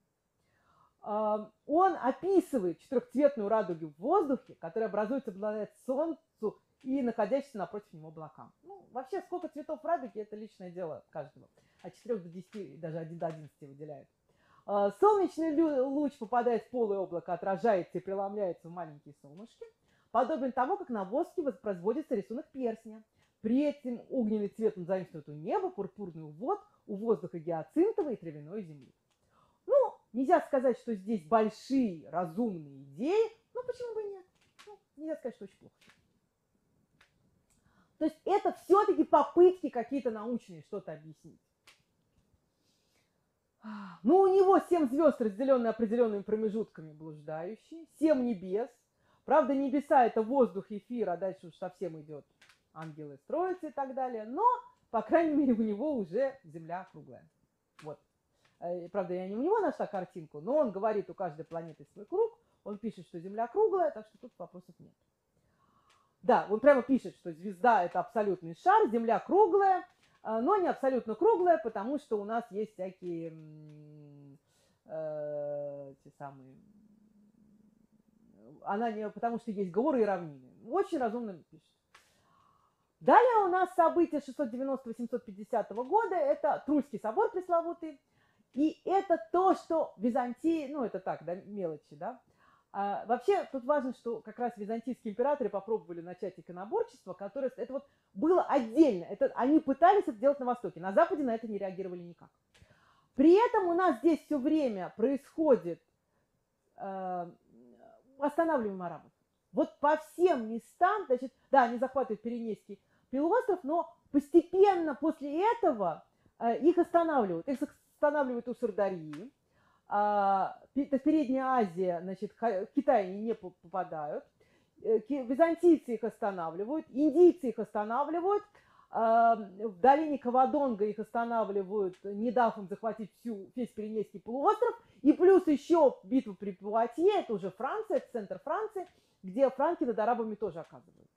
а, он описывает четырехцветную радугу в воздухе, которая образуется благодаря Солнцу и находящейся напротив него облакам. Ну, вообще, сколько цветов радуги – это личное дело каждого. От 4 до 10, даже 1 до 11 выделяют. А, солнечный луч попадает в полое облако, отражается и преломляется в маленькие солнышки, подобен тому, как на воске воспроизводится рисунок перстня. При этом огненный цвет он заимствует у неба, пурпурный увод, у воздуха гиацинтовой и травяной земли. Ну, нельзя сказать, что здесь большие разумные идеи, но почему бы нет? Ну, нельзя сказать, что очень плохо. То есть это все-таки попытки какие-то научные что-то объяснить. Ну, у него семь звезд, разделенные определенными промежутками, блуждающие, семь небес. Правда, небеса – это воздух, эфир, а дальше уж совсем идет ангелы строятся и так далее. Но, по крайней мере, у него уже земля круглая. Вот. Э, правда, я не у него нашла картинку, но он говорит, у каждой планеты свой круг. Он пишет, что Земля круглая, так что тут вопросов нет. Да, он прямо пишет, что звезда – это абсолютный шар, Земля круглая, а, но не абсолютно круглая, потому что у нас есть всякие э, те самые... Она не... Потому что есть горы и равнины. Очень разумно пишет. Далее у нас события 690-850 года. Это Трульский собор пресловутый. И это то, что Византии, ну это так, да, мелочи, да, а, вообще, тут важно, что как раз византийские императоры попробовали начать иконоборчество, которое это вот было отдельно. Это, они пытались это делать на Востоке. На Западе на это не реагировали никак. При этом у нас здесь все время происходит э, останавливаем арабов. Вот по всем местам, значит, да, они захватывают Пиренейский полуостров, но постепенно после этого э, их останавливают. Их останавливают у Сардарии, а, Передняя Азия, значит, Китай не попадают, э, византийцы их останавливают, индийцы их останавливают, а, в долине Кавадонга их останавливают, не дав им захватить всю, весь Пиренейский полуостров, и плюс еще битва при Пуатье, это уже Франция, это центр Франции, где франки над арабами тоже оказывают.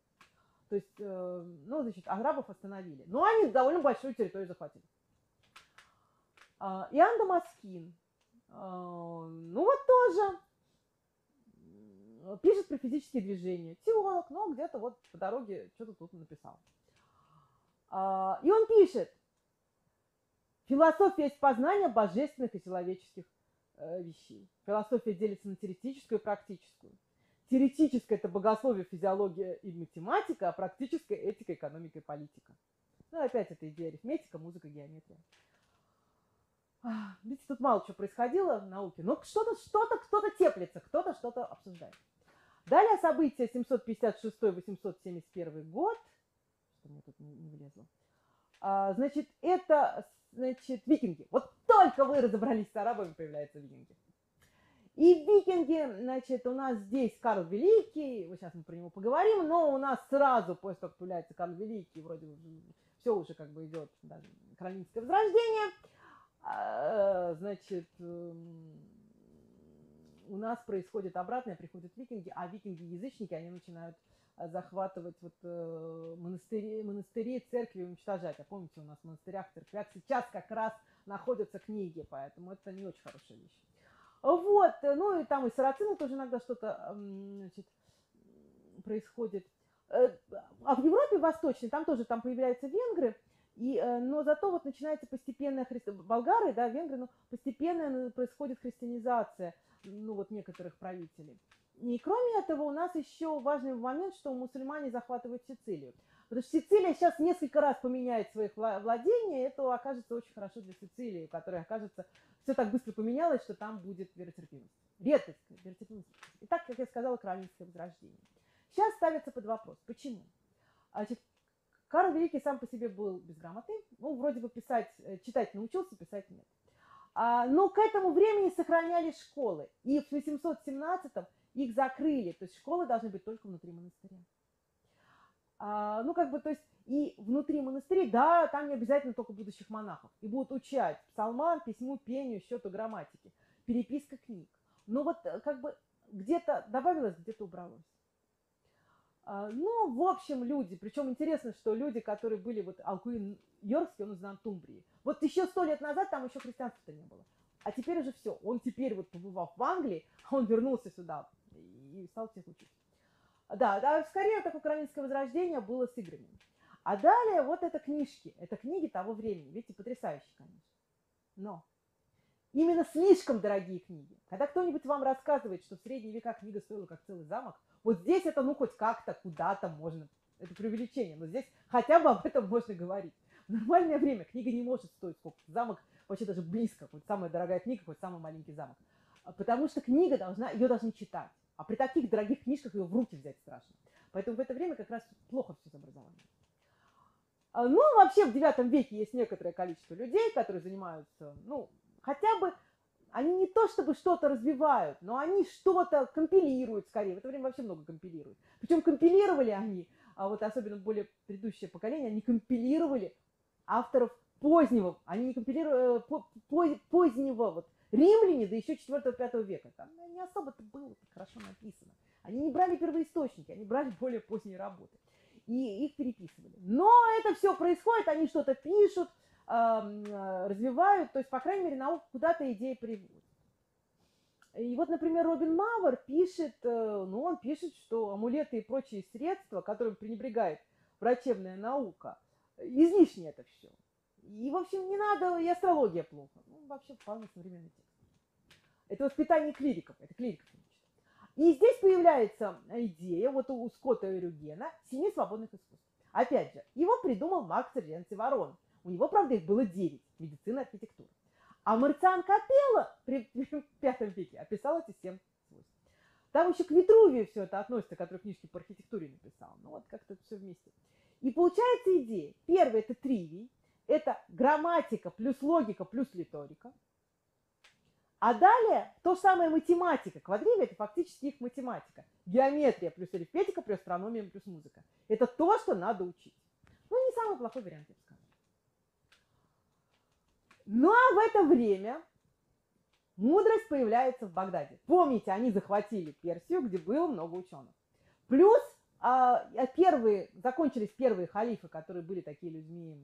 То есть, э, ну, значит, арабов остановили. Но они довольно большую территорию захватили. А, Иоанн Дамаскин, ну вот тоже пишет про физические движения. Теолог, но где-то вот по дороге что-то тут написал. А, и он пишет, философия есть познание божественных и человеческих э, вещей. Философия делится на теоретическую и практическую. Теоретическая – это богословие, физиология и математика, а практическая – этика, экономика и политика. Ну, опять это идея арифметика, музыка, геометрия. Видите, тут мало чего происходило в науке, но что-то, что-то, кто-то теплится, кто-то что-то обсуждает. Далее события 756-871 год. Что мне тут не, влезло. А, значит, это, значит, викинги. Вот только вы разобрались с арабами, появляются викинги. И викинги, значит, у нас здесь Карл Великий, вот сейчас мы про него поговорим, но у нас сразу, после того, как появляется Карл Великий, вроде все уже как бы идет даже Каролинское возрождение – значит, эм, у нас происходит обратное, приходят викинги, а викинги-язычники, они начинают э, захватывать вот э, монастыри, монастыри, церкви, уничтожать. А помните, у нас в монастырях, церквях сейчас как раз находятся книги, поэтому это не очень хорошая вещь. Вот, э, ну и там и сарацины тоже иногда что-то значит, происходит. А в Европе Восточной, там тоже там появляются венгры, и, э, но зато вот начинается постепенная христи... болгары, да, венгры, ну, постепенно происходит христианизация, ну, вот некоторых правителей. И кроме этого, у нас еще важный момент, что мусульмане захватывают Сицилию. Потому что Сицилия сейчас несколько раз поменяет своих владений, это окажется очень хорошо для Сицилии, которая окажется, все так быстро поменялось, что там будет веротерпимость. Редкость, веротерпимость. И так, как я сказала, Каролинское возрождение. Сейчас ставится под вопрос. Почему? Значит, Карл Великий сам по себе был безграмотный, ну, вроде бы писать, э, читать научился, писать нет. А, но к этому времени сохранялись школы, и в 817-м их закрыли, то есть школы должны быть только внутри монастыря. А, ну, как бы, то есть, и внутри монастыря, да, там не обязательно только будущих монахов, и будут учать псалмам, письму, пению, счету, грамматике, переписка книг. Но вот, э, как бы, где-то добавилось, где-то убралось. А, ну, в общем, люди, причем интересно, что люди, которые были, вот Алкуин Йоркский, он из Нантумбрии. Вот еще сто лет назад там еще христианства-то не было. А теперь уже все. Он теперь, вот побывав в Англии, он вернулся сюда и стал всех учить. Да, да, скорее такое украинское возрождение было с играми. А далее вот это книжки, это книги того времени. Видите, потрясающие, конечно. Но именно слишком дорогие книги. Когда кто-нибудь вам рассказывает, что в средние века книга стоила как целый замок, вот здесь это ну хоть как-то куда-то можно, это преувеличение, но здесь хотя бы об этом можно говорить. В нормальное время книга не может стоить сколько замок, вообще даже близко, хоть самая дорогая книга, хоть самый маленький замок. А потому что книга должна, ее должны читать. А при таких дорогих книжках ее в руки взять страшно. Поэтому в это время как раз плохо все с образованием. А, ну, вообще в IX веке есть некоторое количество людей, которые занимаются, ну, хотя бы, они не то чтобы что-то развивают, но они что-то компилируют скорее. В это время вообще много компилируют. Причем компилировали они, а вот особенно более предыдущее поколение, они компилировали авторов позднего, они не компилировали, э, позднего, вот, римляне, да еще 4-5 века. Там не особо-то было хорошо написано. Они не брали первоисточники, они брали более поздние работы и их переписывали. Но это все происходит, они что-то пишут, развивают, то есть, по крайней мере, наука куда-то идеи приводит. И вот, например, Робин Мавр пишет, э, ну, он пишет, что амулеты и прочие средства, которым пренебрегает врачебная наука, излишне это все. И, в общем, не надо, и астрология плохо. Ну, вообще, вполне современный текст. Это воспитание клириков, это клириков и здесь появляется идея вот у Скотта и Рюгена семи свободных искусств. Опять же, его придумал Макс Ренци Ворон. У него, правда, их было девять – медицина, архитектура. А Марциан Капелло при, в пятом веке описал эти семь свойств. Там еще к Витрувию все это относится, который книжки по архитектуре написал. Ну вот как-то все вместе. И получается идея. Первый – это тривий, это грамматика плюс логика плюс риторика – а далее то самое математика. Квадривия – это фактически их математика. Геометрия плюс арифметика плюс астрономия плюс музыка. Это то, что надо учить. Ну, не самый плохой вариант. Ну, а в это время мудрость появляется в Багдаде. Помните, они захватили Персию, где было много ученых. Плюс а, первые, закончились первые халифы, которые были такие людьми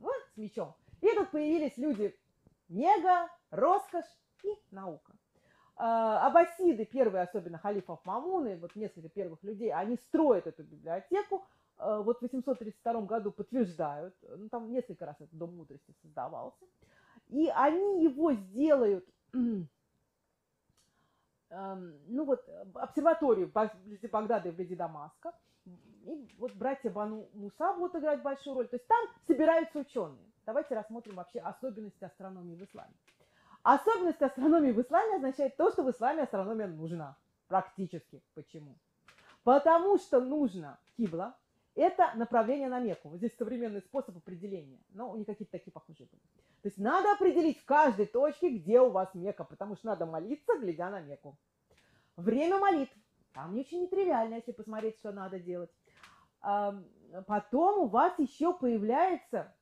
ну, с мечом. И тут появились люди нега, роскошь и наука. А, аббасиды, первые, особенно халифов Мамуны, вот несколько первых людей, они строят эту библиотеку, а, вот в 832 году подтверждают, ну, там несколько раз этот Дом мудрости создавался, и они его сделают, ну вот, обсерваторию вблизи Багдада и вблизи Дамаска, и вот братья Бану Муса будут играть большую роль, то есть там собираются ученые. Давайте рассмотрим вообще особенности астрономии в исламе. Особенность астрономии в исламе означает то, что в исламе астрономия нужна. Практически. Почему? Потому что нужно кибла. Это направление на Мекку. Вот здесь современный способ определения. Но у них какие-то такие похожие были. То есть надо определить в каждой точке, где у вас Мекка, потому что надо молиться, глядя на Мекку. Время молитв. Там не очень нетривиально, если посмотреть, что надо делать. Потом у вас еще появляется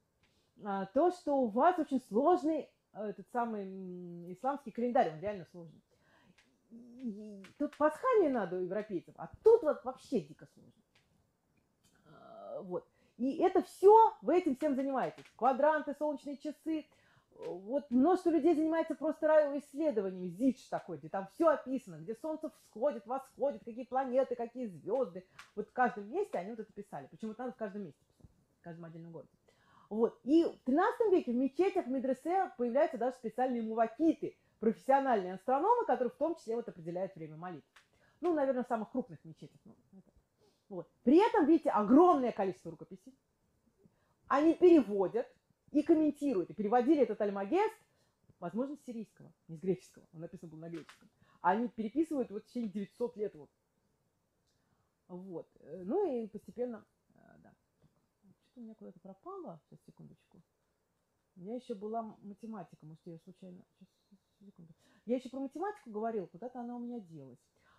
а, то, что у вас очень сложный Э, этот самый исламский календарь, он реально сложный. Тут пасхалия надо у европейцев, а тут вот вообще дико сложно. Вот. И это все, вы этим всем занимаетесь. Квадранты, солнечные часы. Вот множество людей занимается просто исследованиями, ЗИЧ такой, где там все описано, где солнце всходит, восходит, какие планеты, какие звезды. Вот в каждом месте они вот это писали. Причем это надо в каждом месте в каждом отдельном городе. Вот. И в 13 веке в мечетях, в медресе появляются даже специальные мувакиты, профессиональные астрономы, которые в том числе вот определяют время молитв. Ну, наверное, в самых крупных мечетях. Ну, вот. При этом, видите, огромное количество рукописей. Они переводят и комментируют. И переводили этот альмагест, возможно, с сирийского, не с греческого. Он написан был на греческом. Они переписывают вот в течение 900 лет. Вот. вот. Ну и постепенно что у меня куда-то пропала? Сейчас, секундочку. Меня еще была математика, может, я случайно... Сейчас, секунду. Я еще про математику говорила, куда-то она у меня делась.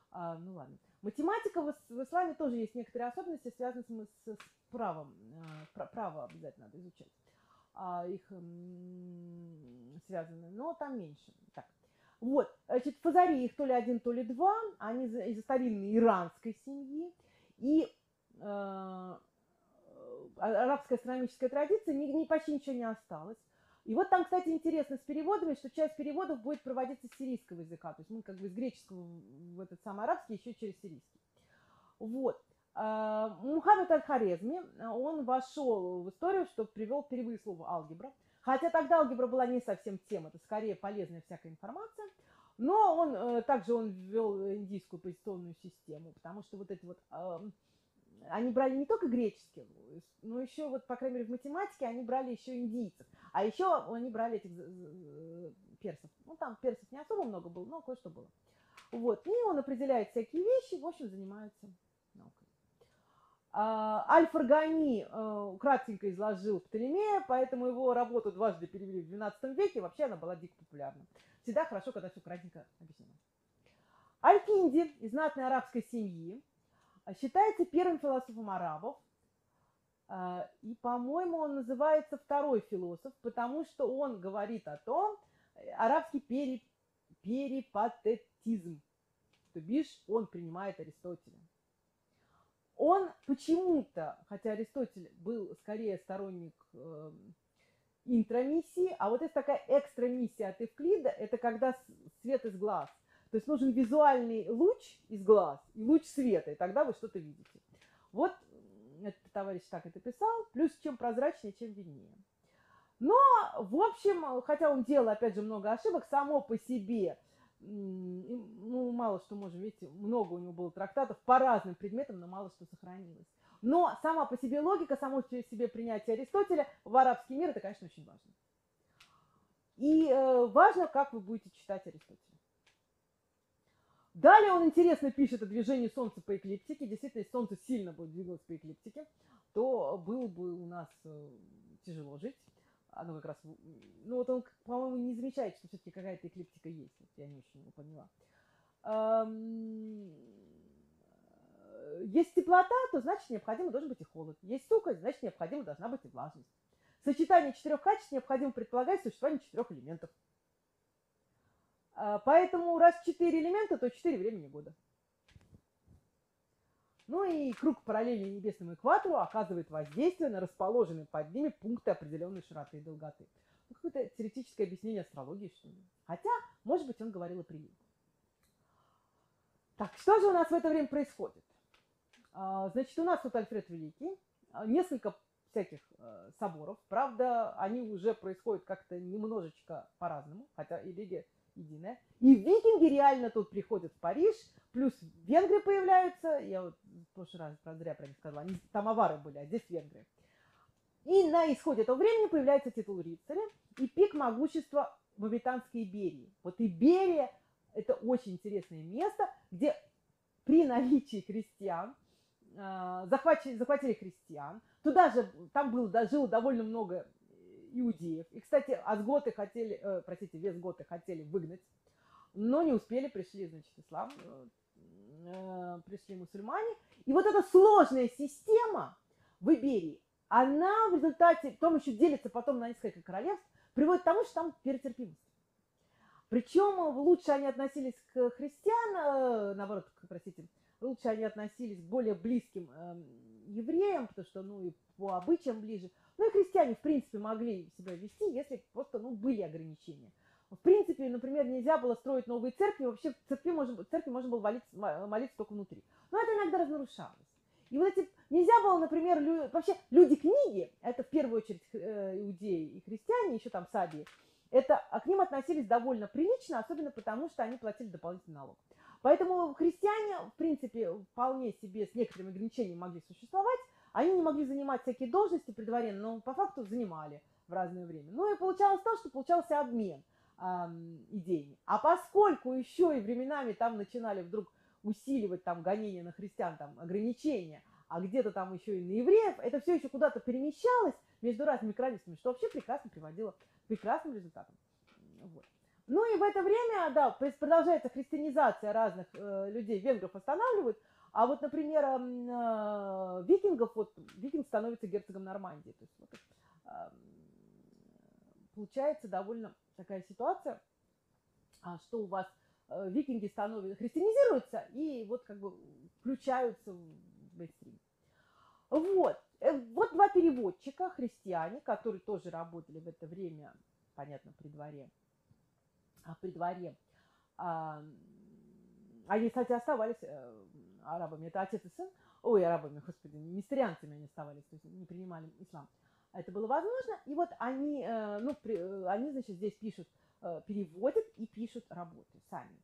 А, ну ладно. Математика в, в исламе тоже есть некоторые особенности, связанные с, с правом. А, право обязательно надо изучать. А, их связаны, но там меньше. Так. Вот, значит, фазари их то ли один, то ли два. Они из, из старинной иранской семьи. И э, арабская астрономическая традиция, ни, ни, почти ничего не осталось. И вот там, кстати, интересно с переводами, что часть переводов будет проводиться с сирийского языка. То есть мы как бы из греческого в этот самый арабский еще через сирийский. Вот. А, Мухаммед Аль-Хорезми, он вошел в историю, что привел впервые слово алгебра. Хотя тогда алгебра была не совсем тем, это скорее полезная всякая информация. Но он э, также он ввел индийскую позиционную систему, потому что вот эти вот они брали не только греческих, но еще вот, по крайней мере, в математике они брали еще индийцев. А еще они брали этих персов. Ну, там персов не особо много было, но кое-что было. Вот. И он определяет всякие вещи, в общем, занимается наукой. А, Аль-Фаргани э, кратенько изложил Птолемея, поэтому его работу дважды перевели в XII веке, вообще она была дико популярна. Всегда хорошо, когда все кратенько объяснено. Аль-Кинди из знатной арабской семьи, а, считается первым философом арабов. А, и, по-моему, он называется второй философ, потому что он говорит о том, э, арабский пери, перипатетизм, то бишь он принимает Аристотеля. Он почему-то, хотя Аристотель был скорее сторонник э, интромиссии, а вот есть такая экстрамиссия от Евклида, это когда свет из глаз – то есть нужен визуальный луч из глаз и луч света, и тогда вы что-то видите. Вот этот товарищ так это писал, плюс чем прозрачнее, чем виднее. Но, в общем, хотя он делал, опять же, много ошибок, само по себе, ну, мало что можем, видите, много у него было трактатов по разным предметам, но мало что сохранилось. Но сама по себе логика, само по себе принятие Аристотеля в арабский мир, это, конечно, очень важно. И э, важно, как вы будете читать Аристотеля. Далее он интересно пишет о движении Солнца по эклиптике. Действительно, если Солнце сильно будет двигаться по эклиптике, то было бы у нас э, тяжело жить. Оно как раз, ну вот он, по-моему, не замечает, что все-таки какая-то эклиптика есть. Вот я не очень его поняла. Есть теплота, то значит необходимо должен быть и холод. Есть сухость, значит необходимо должна быть и влажность. Сочетание четырех качеств необходимо предполагать существование четырех элементов. А, поэтому раз четыре элемента, то четыре времени года. Ну и круг параллельный небесному экватору оказывает воздействие на расположенные под ними пункты определенной широты и долготы. Ну, какое-то теоретическое объяснение астрологии, что ли. Хотя, может быть, он говорил о приливе. Так, что же у нас в это время происходит? А, значит, у нас тут Альфред Великий, а, несколько всяких э, соборов. Правда, они уже происходят как-то немножечко по-разному, хотя и Лига единая. И викинги реально тут приходят в Париж, плюс венгры появляются, я вот в прошлый раз, правда, зря про них сказала, они там авары были, а здесь венгры. И на исходе этого времени появляется титул рыцаря и пик могущества Мавританской Иберии. Вот Иберия – это очень интересное место, где при наличии крестьян, э, захватили, захватили христиан, туда же, там было, жило довольно много иудеев. И, кстати, азготы хотели, э, простите, весготы хотели выгнать, но не успели, пришли, значит, ислам, э, э, пришли мусульмане. И вот эта сложная система в Иберии, она в результате, потом еще делится потом на несколько королевств, приводит к тому, что там перетерпимость. Причем лучше они относились к христиан, э, наоборот, простите, лучше они относились к более близким э, евреям, потому что, ну, и по обычаям ближе. Ну и христиане, в принципе, могли себя вести, если просто, ну, были ограничения. В принципе, например, нельзя было строить новые церкви, вообще в церкви можно, в церкви можно было молиться, молиться только внутри. Но это иногда разрушалось. И вот эти, нельзя было, например, лю, вообще люди книги, это в первую очередь э, иудеи и христиане, еще там сабии, это, а к ним относились довольно прилично, особенно потому, что они платили дополнительный налог. Поэтому христиане, в принципе, вполне себе с некоторыми ограничениями могли существовать, они не могли занимать всякие должности при дворе, но по факту занимали в разное время. Ну и получалось то, что получался обмен эм, идейный. А поскольку еще и временами там начинали вдруг усиливать там гонения на христиан, там ограничения, а где-то там еще и на евреев, это все еще куда-то перемещалось между разными кровистами, что вообще прекрасно приводило к прекрасным результатам. Вот. Ну и в это время, да, продолжается христианизация разных э, людей, венгров останавливают, а вот, например, э, викингов, вот викинг становится герцогом Нормандии. То есть вот, э, получается довольно такая ситуация, а, что у вас э, викинги становятся, христианизируются и вот как бы включаются в мейнстрим. Вот. Э, вот два переводчика, христиане, которые тоже работали в это время понятно, при дворе. А при дворе. А, они, кстати, оставались э, арабами. Это отец и сын. Ой, арабами, господи, нестерианцами они оставались, то есть не принимали ислам. Это было возможно. И вот они, э, ну, э, они, значит, здесь пишут, э, переводят и пишут работы сами.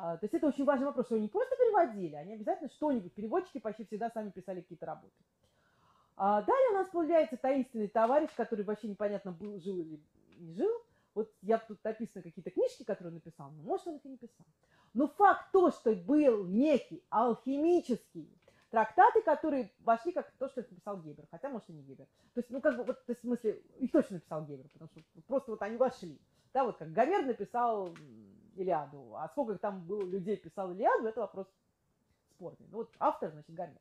А, то есть это очень важный вопрос, что они просто переводили, они обязательно что-нибудь, переводчики почти всегда сами писали какие-то работы. А далее у нас появляется таинственный товарищ, который вообще непонятно был, жил или не жил. Вот я тут написаны какие-то книжки, которые он написал, но может он их и не писал. Но факт то, что был некий алхимический трактаты, которые вошли как то, что написал Гебер, хотя, может, и не Гебер. То есть, ну, как бы, вот, то есть, в смысле, их точно написал Гебер, потому что просто вот они вошли. Да, вот как Гомер написал Илиаду, а сколько там было людей писал Илиаду, это вопрос спорный. Ну, вот автор, значит, Гомер.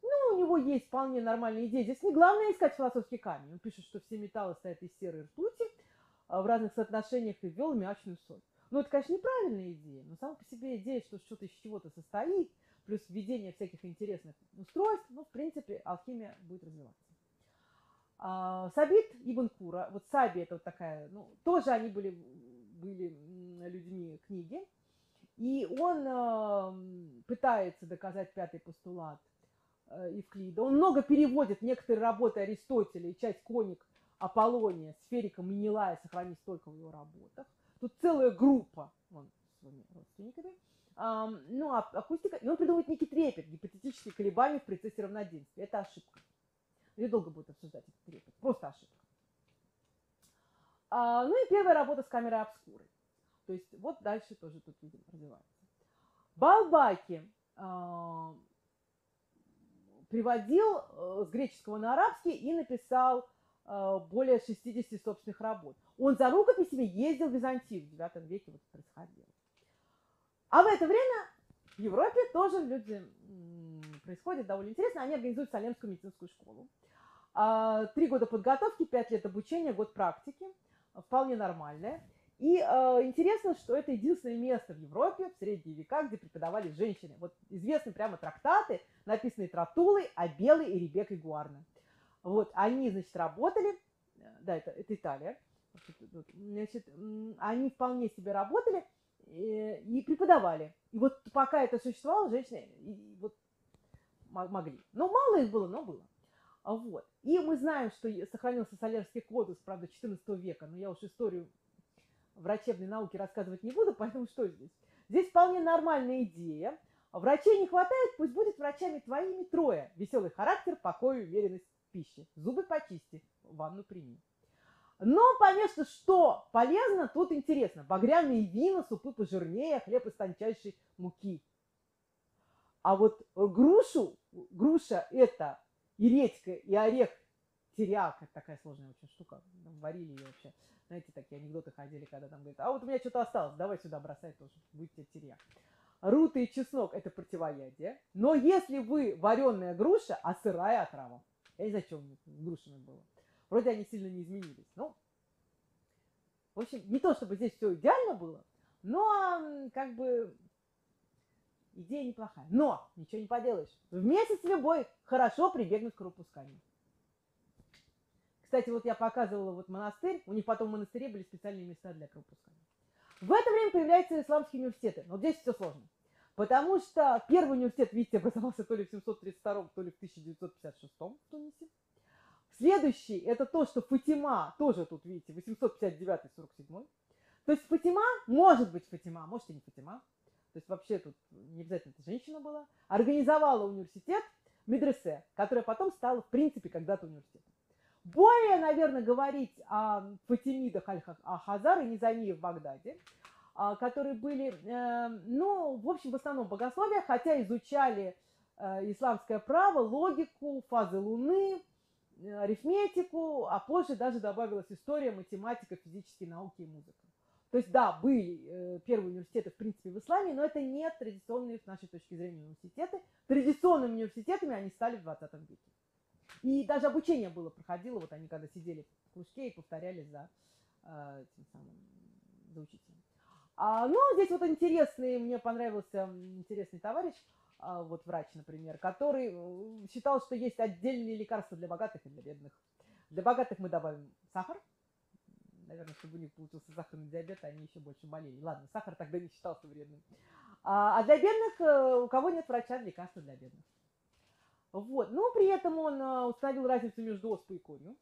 Ну, у него есть вполне нормальные идеи. Здесь не главное искать философский камень. Он пишет, что все металлы стоят из серой ртути в разных соотношениях и ввел мячную соль. Ну, это, конечно, неправильная идея, но сама по себе идея, что что-то из чего-то состоит, плюс введение всяких интересных устройств, ну, в принципе, алхимия будет развиваться. А, Сабит Ибн Кура, вот Саби это вот такая, ну, тоже они были, были людьми книги, и он э, пытается доказать пятый постулат э, Евклида. Он много переводит некоторые работы Аристотеля и часть коник Аполлония, сферика Менелая сохранить только в его работах. Тут целая группа, вон, своими родственниками. А, ну, а акустика, и он придумывает некий трепет, гипотетические колебания в процессе равноденствия. Это ошибка. Ее долго будет обсуждать этот трепет. Просто ошибка. А, ну и первая работа с камерой обскуры. То есть вот дальше тоже тут видим развивается. Балбаки э, приводил э, с греческого на арабский и написал более 60 собственных работ. Он за рукописями ездил в Византию, в IX веке вот происходило. А в это время в Европе тоже люди происходит довольно интересно. Они организуют Салемскую медицинскую школу. А, три года подготовки, пять лет обучения, год практики. Вполне нормальное. И э, интересно, что это единственное место в Европе в средние века, где преподавали женщины. Вот известны прямо трактаты, написанные Тратулой, Абелой и Ребеккой Гуарна. Вот, они, значит, работали, да, это, это Италия, значит, они вполне себе работали и, э, и преподавали. И вот пока это существовало, женщины и, вот, могли. Ну, мало их было, но было. Вот. И мы знаем, что сохранился Солерский кодекс, правда, 14 века, но я уж историю врачебной науки рассказывать не буду, поэтому что здесь? Здесь вполне нормальная идея. Врачей не хватает, пусть будет врачами твоими трое. Веселый характер, покой, уверенность в пище. Зубы почисти, ванну прими. Но, конечно, что полезно, тут интересно. Багряные вина, супы пожирнее, хлеб из тончайшей муки. А вот грушу, груша это и редька, и орех, теряк, это такая сложная очень штука, варили ее вообще знаете, такие анекдоты ходили, когда там говорят, а вот у меня что-то осталось, давай сюда бросай тоже, будет тебе терьяк. Рута и чеснок – это противоядие. Но если вы вареная груша, а сырая отрава, я не знаю, что грушами было. Вроде они сильно не изменились. Ну, в общем, не то, чтобы здесь все идеально было, но как бы идея неплохая. Но ничего не поделаешь. В месяц любой хорошо прибегнуть к рукопусканию. Кстати, вот я показывала вот монастырь, у них потом в монастыре были специальные места для кровопускания. В это время появляются исламские университеты. Но здесь все сложно. Потому что первый университет, видите, образовался то ли в 732, то ли в 1956 в Тунисе. Следующий, это то, что Фатима, тоже тут, видите, 859-47. То есть Фатима, может быть Фатима, может и не Фатима, то есть вообще тут не обязательно это женщина была, организовала университет Медресе, которая потом стала, в принципе, когда-то университетом. Более, наверное, говорить о Фатимидах Аль-Хазар и Низамии в Багдаде, которые были, э, ну, в общем, в основном богословие, хотя изучали э, исламское право, логику, фазы Луны, э, арифметику, а позже даже добавилась история, математика, физические науки и музыка. То есть, да, были первые университеты, в принципе, в исламе, но это не традиционные, с нашей точки зрения, университеты. Традиционными университетами они стали в 20 веке. И даже обучение было, проходило, вот они когда сидели в кружке и повторяли за э, тем самым, за учителем. А, ну, здесь вот интересный, мне понравился интересный товарищ, а, вот врач, например, который э, считал, что есть отдельные лекарства для богатых и для бедных. Для богатых мы добавим сахар, наверное, чтобы у них получился сахарный диабет, они еще больше болели. Ладно, сахар тогда не считался вредным. А, а для бедных, э, у кого нет врача, лекарства для бедных. Вот. Но при этом он э, установил разницу между оспой и корью.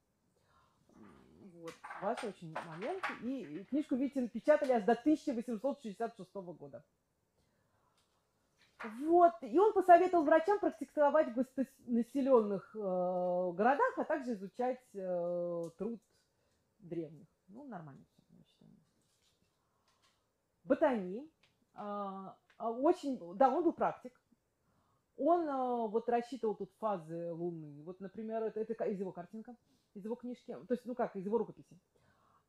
Вот. Важный очень момент. И, и книжку, видите, печатали аж до 1866 года. Вот. И он посоветовал врачам практиковать в густонаселенных э, городах, а также изучать э, труд древних. Ну, нормально все, я считаю. Ботани. Э, очень, да, он был практик. Он э, вот рассчитывал тут фазы Луны. Вот, например, это, это из его картинка, из его книжки, то есть, ну как, из его рукописи.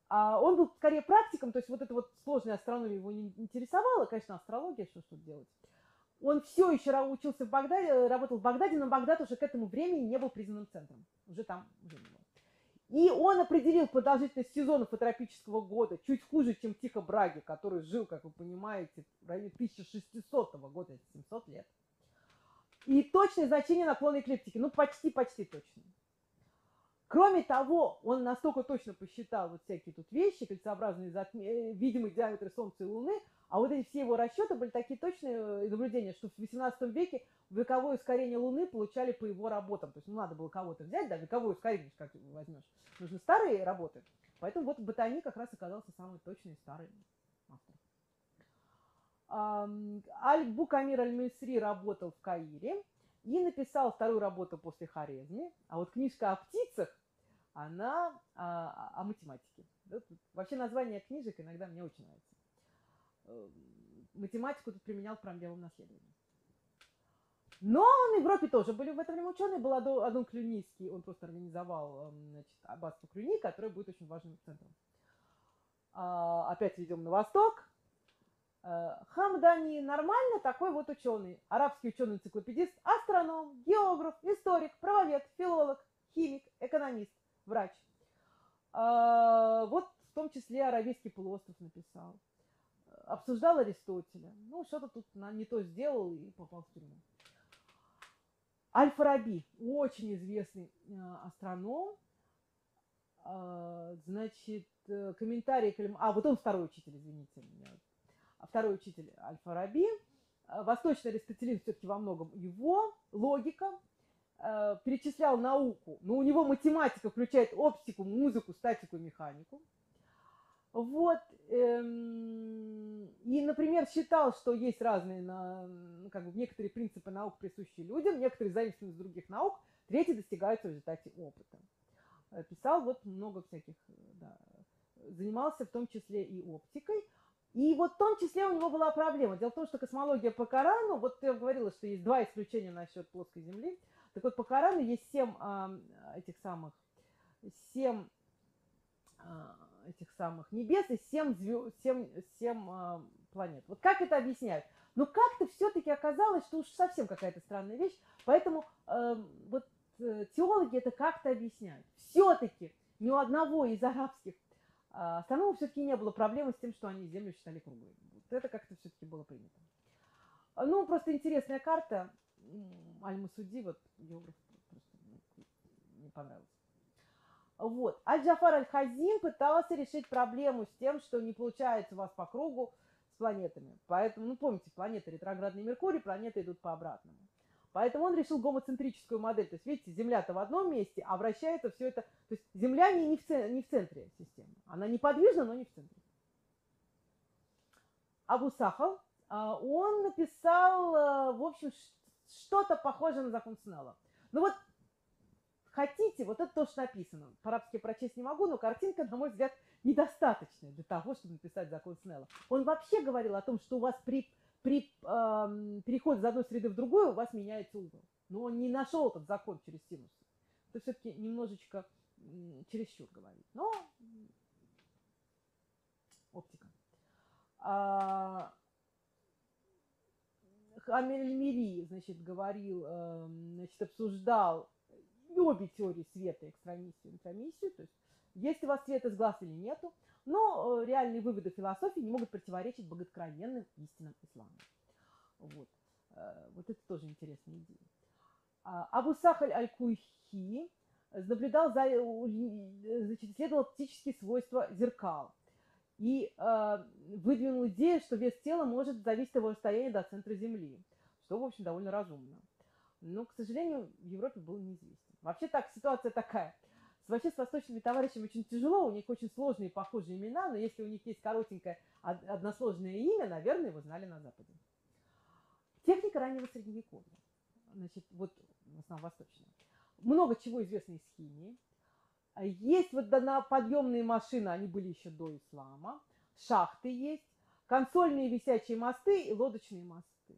А он был скорее практиком, то есть вот эта вот сложная астрономия его не интересовала, конечно, астрология, что что делать. Он все еще учился в Багдаде, работал в Багдаде, но Багдад уже к этому времени не был признанным центром. Уже там уже не был. И он определил продолжительность сезонов и тропического года чуть хуже, чем Тихо Браги, который жил, как вы понимаете, в районе 1600 года, 700 лет. И точное значение наклона эклиптики, ну почти-почти точно. Кроме того, он настолько точно посчитал вот всякие тут вещи, кольцеобразные затме... Э, видимые диаметры Солнца и Луны, а вот эти все его расчеты были такие точные э, наблюдения, что в 18 веке вековое ускорение Луны получали по его работам. То есть ну, надо было кого-то взять, да, вековое ускорение, как возьмешь. Нужны старые работы. Поэтому вот Ботани как раз оказался самый точный старый автор. Аль-Букамир Аль-Мисри работал в Каире и написал вторую работу после Хорезми. А вот книжка о птицах, она о, о математике. Вообще название книжек иногда мне очень нравится. Э, математику тут применял в проблемном наследовании. Но в Европе тоже были в это время ученые. Был Адон Клюнийский, он просто организовал эм, значит, аббатство Клюни, которое будет очень важным центром. А, опять идем на восток. Э, Хамдани нормально такой вот ученый. Арабский ученый-энциклопедист, астроном, географ, историк, правовед, филолог, химик, экономист, врач. Э, вот в том числе Аравийский полуостров написал. Обсуждал Аристотеля. Ну, что-то тут не то сделал и попал в тюрьму. Аль-Фараби, очень известный э, астроном. Значит, комментарий... А, вот он второй учитель, извините. А второй учитель Аль-Фараби. Э, восточный аристотелизм все-таки во многом его логика, э, перечислял науку, но у него математика включает оптику, музыку, статику и механику. Вот, эм, и, например, считал, что есть разные, ну, как бы, некоторые принципы наук присущие людям, некоторые заимствуют из других наук, третьи достигаются в результате опыта. Э, писал вот много всяких, да, занимался в том числе и оптикой, и вот в том числе у него была проблема. Дело в том, что космология по Корану, вот я говорила, что есть два исключения насчет плоской Земли. Так вот, по Корану есть семь э, этих самых, семь э, этих самых небес и семь, звезд, семь, семь э, планет. Вот как это объясняют? Но как-то все-таки оказалось, что уж совсем какая-то странная вещь, поэтому э, вот э, теологи это как-то объясняют. Все-таки ни у одного из арабских а Станову все-таки не было проблемы с тем, что они Землю считали круглой. Вот это как-то все-таки было принято. Ну, просто интересная карта. Аль-Масуди, вот географ, просто не понравился. Вот. Аль-Джафар Аль-Хазим пытался решить проблему с тем, что не получается у вас по кругу с планетами. Поэтому, ну, помните, планеты ретроградный Меркурий, планеты идут по обратному. Поэтому он решил гомоцентрическую модель. То есть, видите, Земля-то в одном месте, а вращается все это... То есть Земля не, не, в, центре, не в центре системы. Она неподвижна, но не в центре. Абу Сахал, а, он написал, а, в общем, что-то похожее на закон Снелла. Ну вот, хотите, вот это то, что написано. По-арабски прочесть не могу, но картинка, на мой взгляд, недостаточная для того, чтобы написать закон Снелла. Он вообще говорил о том, что у вас при при э, переходе из одной среды в другую у вас меняется угол. Но он не нашел этот закон через синус. Это все-таки немножечко э, чересчур говорить. Но оптика. А, Хамельмири, значит, говорил, э, значит, обсуждал обе теории света, экстрамиссию интромиссию, то есть есть у вас свет из глаз или нету, но э, реальные выводы философии не могут противоречить боготкровенным истинам ислама. Вот. Э, вот это тоже интересная идея. А, Абу Сахаль Аль-Куйхи наблюдал за, значит, исследовал оптические свойства зеркал и э, выдвинул идею, что вес тела может зависеть от его расстояния до центра Земли, что, в общем, довольно разумно. Но, к сожалению, в Европе был неизвестен. Вообще так, ситуация такая. Вообще с восточными товарищами очень тяжело, у них очень сложные похожие имена, но если у них есть коротенькое односложное имя, наверное, его знали на Западе. Техника раннего средневековья, значит, вот в основном восточная. Много чего известно из химии. Есть вот подъемные машины, они были еще до ислама. Шахты есть, консольные висячие мосты и лодочные мосты.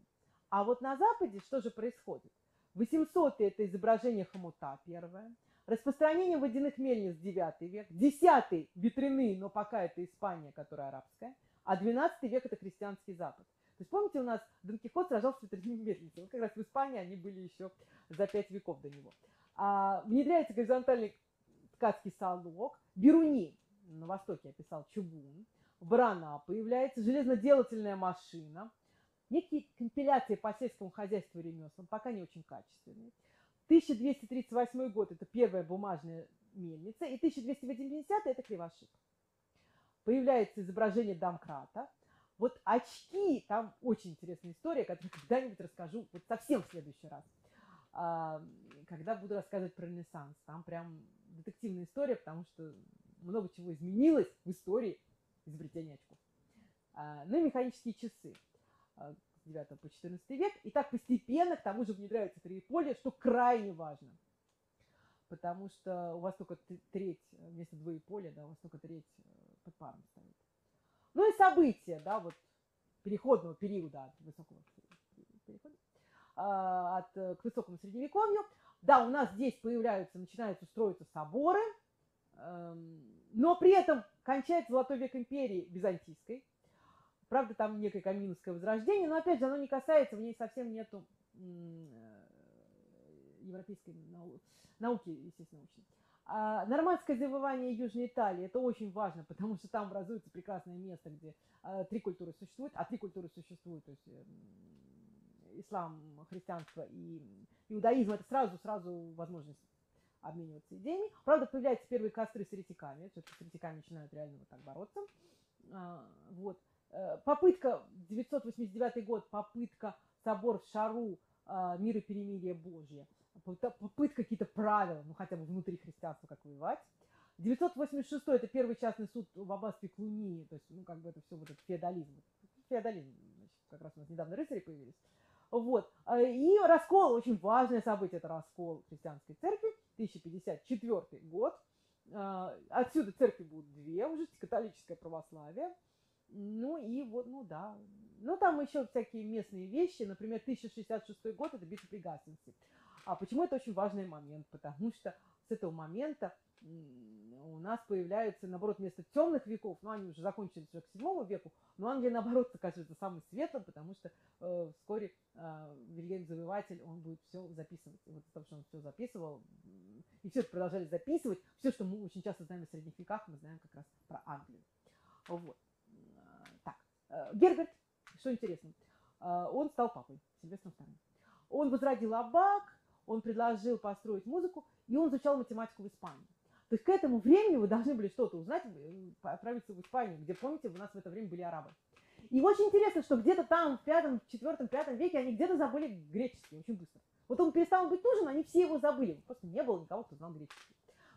А вот на Западе что же происходит? 800 это изображение хомута первое. Распространение водяных мельниц 9 век. 10 ветряные, но пока это Испания, которая арабская. А 12 век это христианский Запад. То есть помните, у нас Дон Кихот сражался с ветряными мельницами. Вот как раз в Испании они были еще за 5 веков до него. А, внедряется горизонтальный ткацкий салок. Беруни, на востоке описал чугун. Брана появляется, железноделательная машина. Некие компиляции по сельскому хозяйству и ремеслам, пока не очень качественные. 1238 год – это первая бумажная мельница, и 1280 – это кривошип. Появляется изображение домкрата. Вот очки, там очень интересная история, которую когда-нибудь расскажу, вот совсем в следующий раз, а, когда буду рассказывать про Ренессанс. Там прям детективная история, потому что много чего изменилось в истории изобретения очков. А, ну и механические часы а, 9 по 14 век. И так постепенно к тому же внедряются троеполия, что крайне важно. Потому что у вас только треть, вместо двоеполя, да, у вас только треть э, под паром стоит. Ну и события, да, вот переходного периода от высокого перехода, от, э, к высокому средневековью. Да, у нас здесь появляются, начинаются строиться соборы, эм, но при этом кончается золотой век империи византийской, Правда, там некое каминское возрождение, но опять же, оно не касается, в ней совсем нету э, европейской науки, естественно, научной. А нормандское завоевание Южной Италии, это очень важно, потому что там образуется прекрасное место, где э, три культуры существуют, а три культуры существуют, то есть э, ислам, христианство и иудаизм, это сразу-сразу возможность обмениваться идеями. Правда, появляются первые костры с еретиками, все-таки с еретиками начинают реально вот так бороться. А, вот. Э, попытка, 989 год, попытка собор в Шару э, мира и перемирия Божье, попытка какие-то правила, ну хотя бы внутри христианства, как воевать. 986 это первый частный суд в аббатстве Клунии, то есть, ну, как бы это все вот этот феодализм. Феодализм, значит, как раз у нас недавно рыцари появились. Вот. Э, и раскол, очень важное событие, это раскол христианской церкви, 1054 год. Отсюда церкви будут две, уже католическое православие – ну и вот, ну да. Ну там еще всякие местные вещи. Например, 1066 год – это битва при Гастингсе. А почему это очень важный момент? Потому что с этого момента нас появляются, наоборот, вместо темных веков, ну, они уже закончились уже к седьмому веку, но Англия, наоборот, окажется самым светлым, потому что э, вскоре э, Вильгельм Завоеватель, он будет все записывать. И вот потому что он все записывал, и все это продолжали записывать. Все, что мы очень часто знаем о средних веках, мы знаем как раз про Англию. Вот. Э, Герберт, что интересно, э, он стал папой Сильвестром II. Он возродил Аббак, он предложил построить музыку, и он изучал математику в Испании. То есть к этому времени вы должны были что-то узнать, э, отправиться в Испанию, где, помните, у нас в это время были арабы. И очень интересно, что где-то там в пятом, четвертом, пятом веке они где-то забыли греческий очень быстро. Вот он перестал быть нужен, они все его забыли. Просто не было никого, кто знал греческий.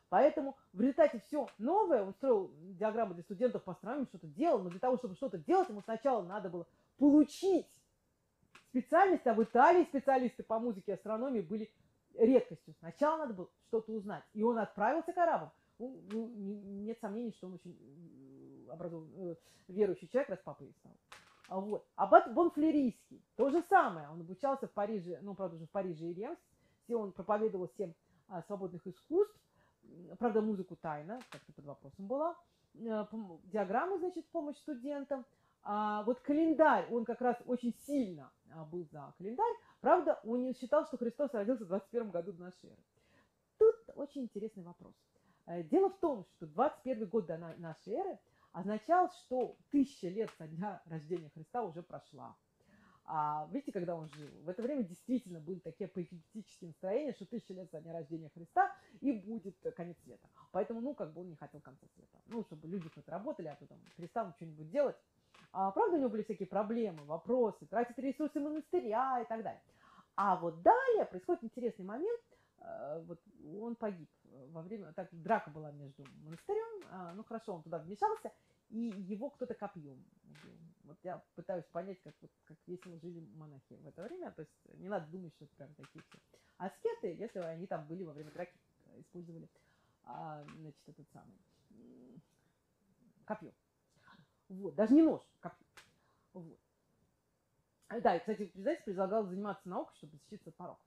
Поэтому в результате все новое, он строил диаграммы для студентов по астрономии, что-то делал, но для того, чтобы что-то делать, ему сначала надо было получить специальность, а в Италии специалисты по музыке и астрономии были редкостью. Сначала надо было что-то узнать. И он отправился к арабам. Ну, ну, нет сомнений, что он очень э, образов... Э, верующий человек, раз папой стал. А вот. Аббат Бонфлерийский, то же самое. Он обучался в Париже, ну, правда, уже в Париже и Ремс, где он проповедовал всем а, свободных искусств правда, музыку тайна, как-то под вопросом была, э, диаграммы, значит, помощь студентам. А вот календарь, он как раз очень сильно а, был за календарь. Правда, он не считал, что Христос родился в 21 году до нашей эры. Тут очень интересный вопрос. Э, дело в том, что 21 год до нашей эры означал, что тысяча лет со дня рождения Христа уже прошла. А видите, когда он жил, в это время действительно были такие апокалиптические настроения, что тысяча лет со дня рождения Христа и будет конец света. Поэтому, ну, как бы он не хотел конца света. Ну, чтобы люди хоть работали, а то там перестанут что-нибудь делать. А, правда, у него были всякие проблемы, вопросы, тратить ресурсы монастыря и так далее. А вот далее происходит интересный момент. Э, вот он погиб во время, так драка была между монастырем, а, ну хорошо, он туда вмешался, и его кто-то копьем убил. Вот я пытаюсь понять, как, вот, как весело жили монахи в это время. То есть не надо думать, что это прям такие все аскеты, если они там были во время драки, использовали, а, значит, этот самый копье. Вот, даже не нож, копье. Вот. Да, и, кстати, знаете, предлагал заниматься наукой, чтобы защититься от пороков.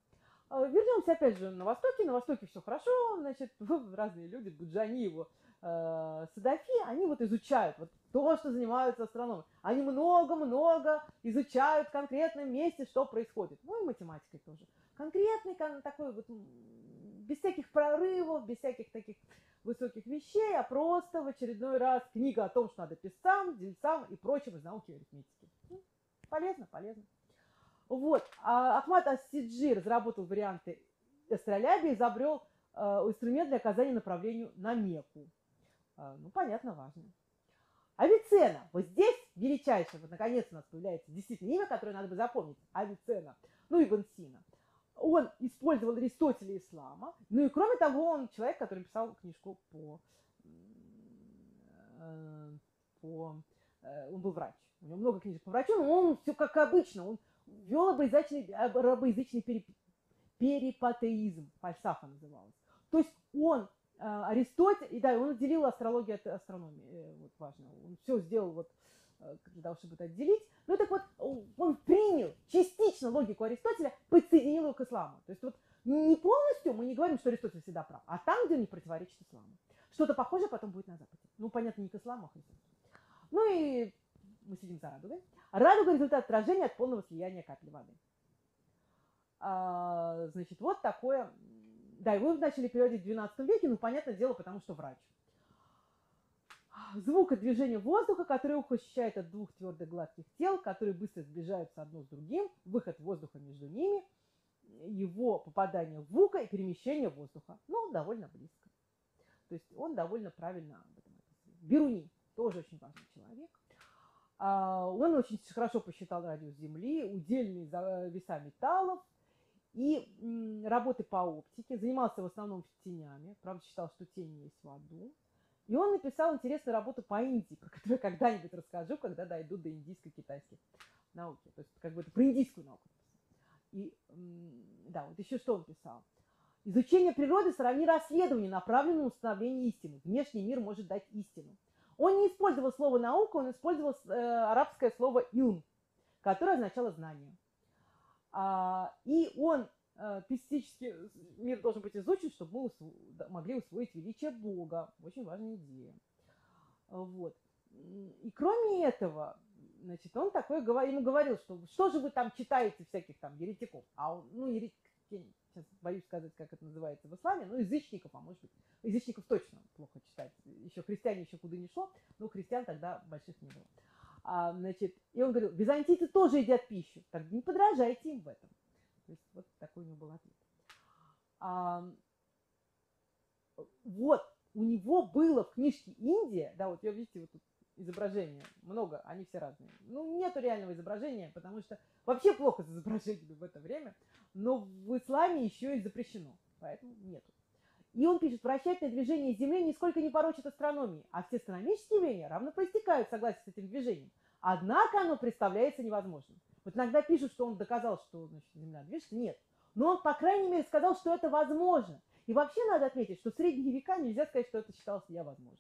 А, вернемся опять же на Востоке. На Востоке все хорошо, значит, разные люди, Буджани его, э, Садафи, они вот изучают вот то, что занимаются астрономы. Они много-много изучают в конкретном месте, что происходит. Ну и математикой тоже. Конкретный такой вот, без всяких прорывов, без всяких таких высоких вещей, а просто в очередной раз книга о том, что надо писцам, дельцам и прочим из науки и арифметики. Ну, полезно, полезно. Вот. А Ахмад Ассиджи разработал варианты астролябии, изобрел э, инструмент для оказания направлению на Мекку. Э, ну, понятно, важно. Авицена. Вот здесь величайшее, вот наконец у нас появляется действительно имя, которое надо бы запомнить. Авицена. Ну, Ибн Сина. Он использовал Аристотеля ислама. Ну и кроме того, он человек, который писал книжку по, э, по э, он был врач. У него много книжек по врачу, но он все как обычно. Он вел рабоязычный, рабоязычный перипатеизм, фальсафа называлась. То есть он, э, Аристотель, и да, он отделил астрологию от астрономии, вот важно, он все сделал вот для того, чтобы это отделить. Ну так вот, он принял частично логику Аристотеля, подсоединил ее к исламу. То есть вот не полностью мы не говорим, что Аристотель всегда прав, а там, где он не противоречит исламу. Что-то похожее потом будет на Западе. Ну, понятно, не к исламу, а к Аристотелю. Ну и мы сидим за радугой. Радуга – результат отражения от полного слияния капель воды. А, значит, вот такое. Да, его начали переводить в 12 веке, ну, понятное дело, потому что врач. Звук от движения воздуха, который ухо ощущает от двух твердых гладких тел, которые быстро сближаются одно с другим, выход воздуха между ними, его попадание в ухо и перемещение воздуха. Ну, довольно близко. То есть он довольно правильно об этом описывает. Беруни тоже очень важный человек. А, он очень хорошо посчитал радиус Земли, удельные веса металлов и работы по оптике. Занимался в основном тенями. Правда, считал, что тени есть в аду. И он написал интересную работу по Индии, про которую я когда-нибудь расскажу, когда дойду до индийско-китайской науки. То есть как бы это про индийскую науку. И да, вот еще что он писал. Изучение природы сравни расследование, направленное на установление истины. Внешний мир может дать истину. Он не использовал слово наука, он использовал э, арабское слово илм, которое означало знание. А, и он э, пистический мир должен быть изучен, чтобы мы усво могли усвоить величие Бога. Очень важная идея. Вот. И кроме этого, значит, он такой ему говорил, что что же вы там читаете всяких там еретиков, а он, ну, еретик, сейчас боюсь сказать, как это называется в исламе, ну, язычников, а может быть, язычников точно плохо читать. Еще христиане еще куда не шло, но христиан тогда больших не было. А, значит, и он говорил, византийцы тоже едят пищу, так не подражайте им в этом. То есть вот такой у него был ответ. А, вот, у него было в книжке Индия, да, вот, видите, вот тут изображения много, они все разные. Ну, нету реального изображения, потому что вообще плохо с изображениями в это время, но в исламе еще и запрещено, поэтому нету. И он пишет, вращательное движение Земли нисколько не порочит астрономии, а все астрономические явления равно проистекают в согласии с этим движением. Однако оно представляется невозможным. Вот иногда пишут, что он доказал, что значит, Земля движется. Нет. Но он, по крайней мере, сказал, что это возможно. И вообще надо отметить, что в средние века нельзя сказать, что это считалось невозможным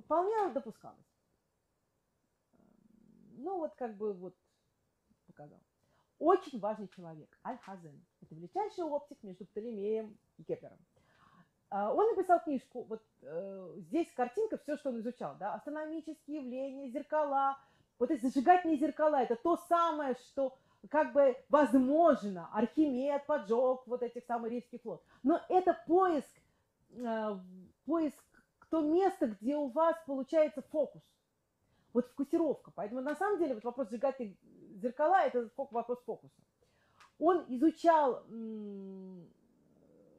вполне допускалось. Ну, вот как бы вот показал. Очень важный человек, Аль-Хазен. Это величайший оптик между Птолемеем и Кеплером. А, он написал книжку, вот э, здесь картинка, все, что он изучал, да, астрономические явления, зеркала, вот эти зажигательные зеркала, это то самое, что как бы возможно, Архимед поджег вот этих самых Рижский флот. Но это поиск, э, поиск то место, где у вас получается фокус. Вот фокусировка. Поэтому на самом деле вот вопрос сжигательных зеркала – это вопрос фокуса. Он изучал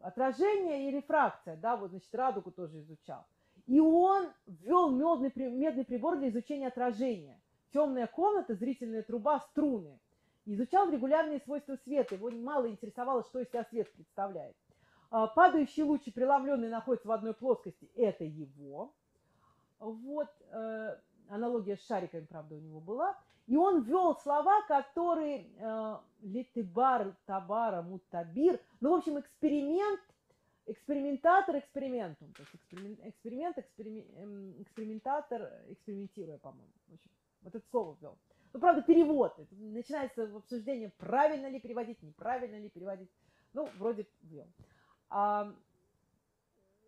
отражение и рефракция, да, вот, значит, радугу тоже изучал. И он ввел медный, медный прибор для изучения отражения. Темная комната, зрительная труба, струны. Изучал регулярные свойства света. Его мало интересовало, что из себя свет представляет. А, падающие лучи, преломленные, находятся в одной плоскости. Это его. Вот, э, аналогия с шариками, правда, у него была. И он ввел слова, которые э, литыбар, табара, мутабир. Ну, в общем, эксперимент, экспериментатор экспериментум. То есть эксперимент, эксперимент эксперим, экспериментатор, экспериментируя, по-моему. В общем, вот это слово ввел. Ну, правда, перевод. Начинается в обсуждение, правильно ли переводить, неправильно ли переводить. Ну, вроде ввел. А,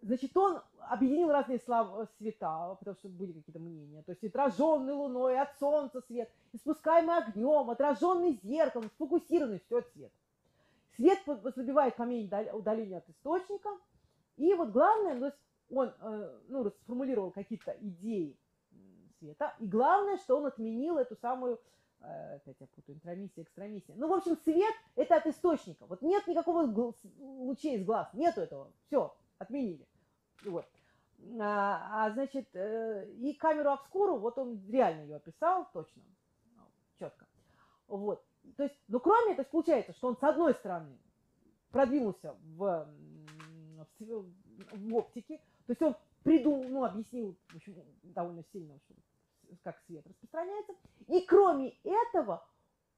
значит, он объединил разные слова, цвета, потому что были какие-то мнения. То есть отраженный луной, от солнца свет, испускаемый огнем, отраженный зеркалом, сфокусированный, все это свет. Ослабевает по мере удаления от источника. И вот главное, то есть он э, ну, сформулировал какие-то идеи света. И главное, что он отменил эту самую, э, опять я путаю, интромиссия, экстрамиссия. Ну, в общем, свет – это от источника. Вот нет никакого лучей из глаз, нету этого. Все, отменили. Вот. А, а значит, э, и камеру обскуру, вот он реально ее описал точно, четко. Вот. То есть, ну, кроме, то есть, получается, что он с одной стороны продвинулся в, в, в оптике, то есть он придумал, ну, объяснил, в общем, довольно сильно, что, как свет распространяется. И кроме этого,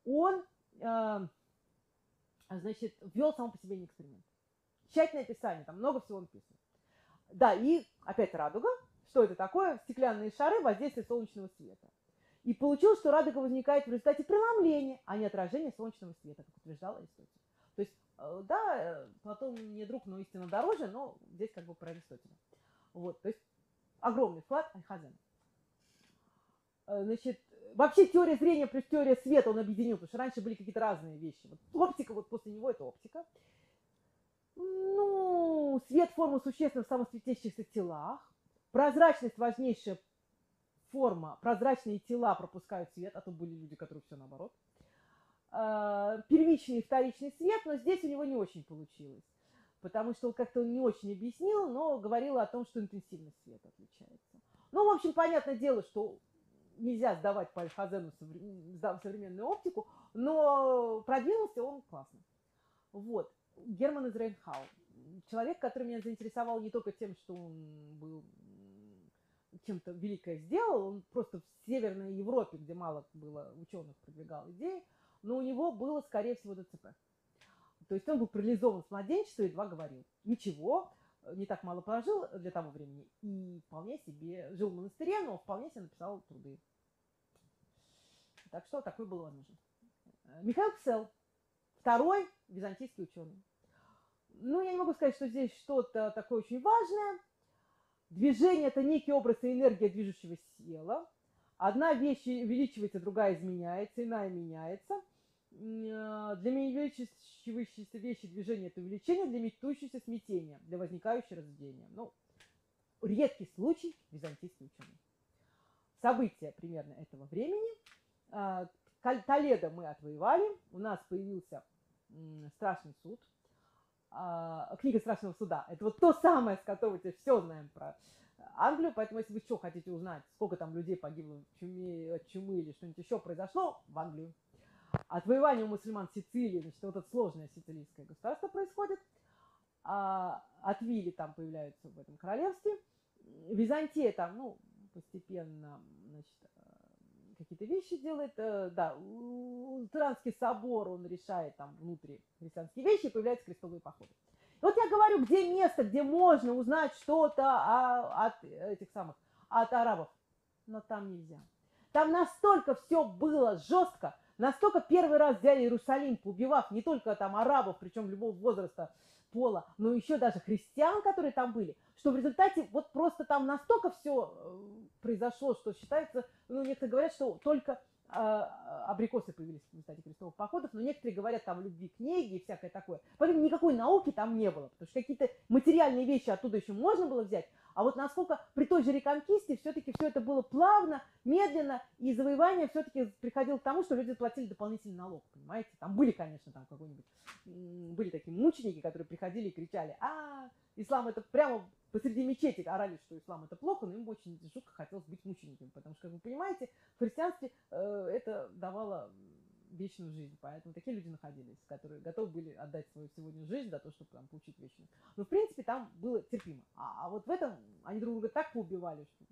он, э, значит, ввел сам по себе эксперимент. Тщательное описание, там много всего написано. Да, и опять радуга. Что это такое? Стеклянные шары воздействия солнечного света. И получилось, что радуга возникает в результате преломления, а не отражения солнечного света, как утверждал Аристотель. То есть, э, да, э, потом не друг, но истинно дороже, но здесь как бы про Аристотеля. Вот, то есть огромный вклад Альхазена. Э, значит, вообще теория зрения плюс теория света он объединил, потому что раньше были какие-то разные вещи. Вот оптика, вот после него это оптика. Ну, свет форму существенно в самосветящихся телах. Прозрачность важнейшая форма. Прозрачные тела пропускают свет, а то были люди, которые все наоборот. Э, первичный и вторичный свет, но здесь у него не очень получилось. Потому что он как-то не очень объяснил, но говорил о том, что интенсивность света отличается. Ну, в общем, понятное дело, что нельзя сдавать по Альфазену современную оптику, но продвинулся он классно. Вот. Герман из Рейнхау. Человек, который меня заинтересовал не только тем, что он был чем-то великое сделал, он просто в Северной Европе, где мало было ученых, продвигал идеи, но у него было, скорее всего, ДЦП. То есть он был парализован с младенчества, едва говорил. Ничего, не так мало положил для того времени, и вполне себе жил в монастыре, но вполне себе написал труды. Так что такой был он нужен. Михаил Ксел, второй византийский ученый. Ну, я не могу сказать, что здесь что-то такое очень важное. Движение – это некий образ и энергия движущего тела. Одна вещь увеличивается, другая изменяется, иная меняется – Э, для увеличивающейся вещи движения это увеличение, для метущейся смятение, для возникающего разведения. Ну, редкий случай византийский ученый. События примерно этого времени. Э, Толедо мы отвоевали, у нас появился страшный суд, э, книга страшного суда. Это вот то самое, с которого мы все знаем про Англию, поэтому если вы что хотите узнать, сколько там людей погибло от чумы, от чумы или что-нибудь еще произошло, в Англию отвоевание у мусульман Сицилии, значит, вот это сложное сицилийское государство происходит, а от Вилли там появляются в этом королевстве, Византия там, ну, постепенно, значит, э, какие-то вещи делает, э, да, Лутеранский собор, он решает там внутри христианские вещи, появляются крестовые походы. Вот я говорю, где место, где можно узнать что-то от этих самых, от арабов, но там нельзя. Там настолько все было жестко, Настолько первый раз взяли Иерусалим, убивав не только там арабов, причем любого возраста, пола, но еще даже христиан, которые там были, что в результате вот просто там настолько все э, произошло, что считается, ну, некоторые говорят, что только абрикосы появились в результате крестовых походов, но некоторые говорят там любви книги и всякое такое. Поэтому никакой науки там не было, потому что какие-то материальные вещи оттуда еще можно было взять, а вот насколько при той же реконкисте все-таки все это было плавно, медленно, и завоевание все-таки приходило к тому, что люди платили дополнительный налог, понимаете? Там были, конечно, там какой-нибудь, были такие мученики, которые приходили и кричали, а, ислам это прямо посреди мечети орали, что ислам это плохо, но им очень жутко хотелось быть мучениками, потому что, как вы понимаете, в христианстве э, это давало вечную жизнь. Поэтому такие люди находились, которые готовы были отдать свою сегодня жизнь за то, чтобы там, получить вечную. Но, в принципе, там было терпимо. А, а вот в этом они друг друга так поубивали, что...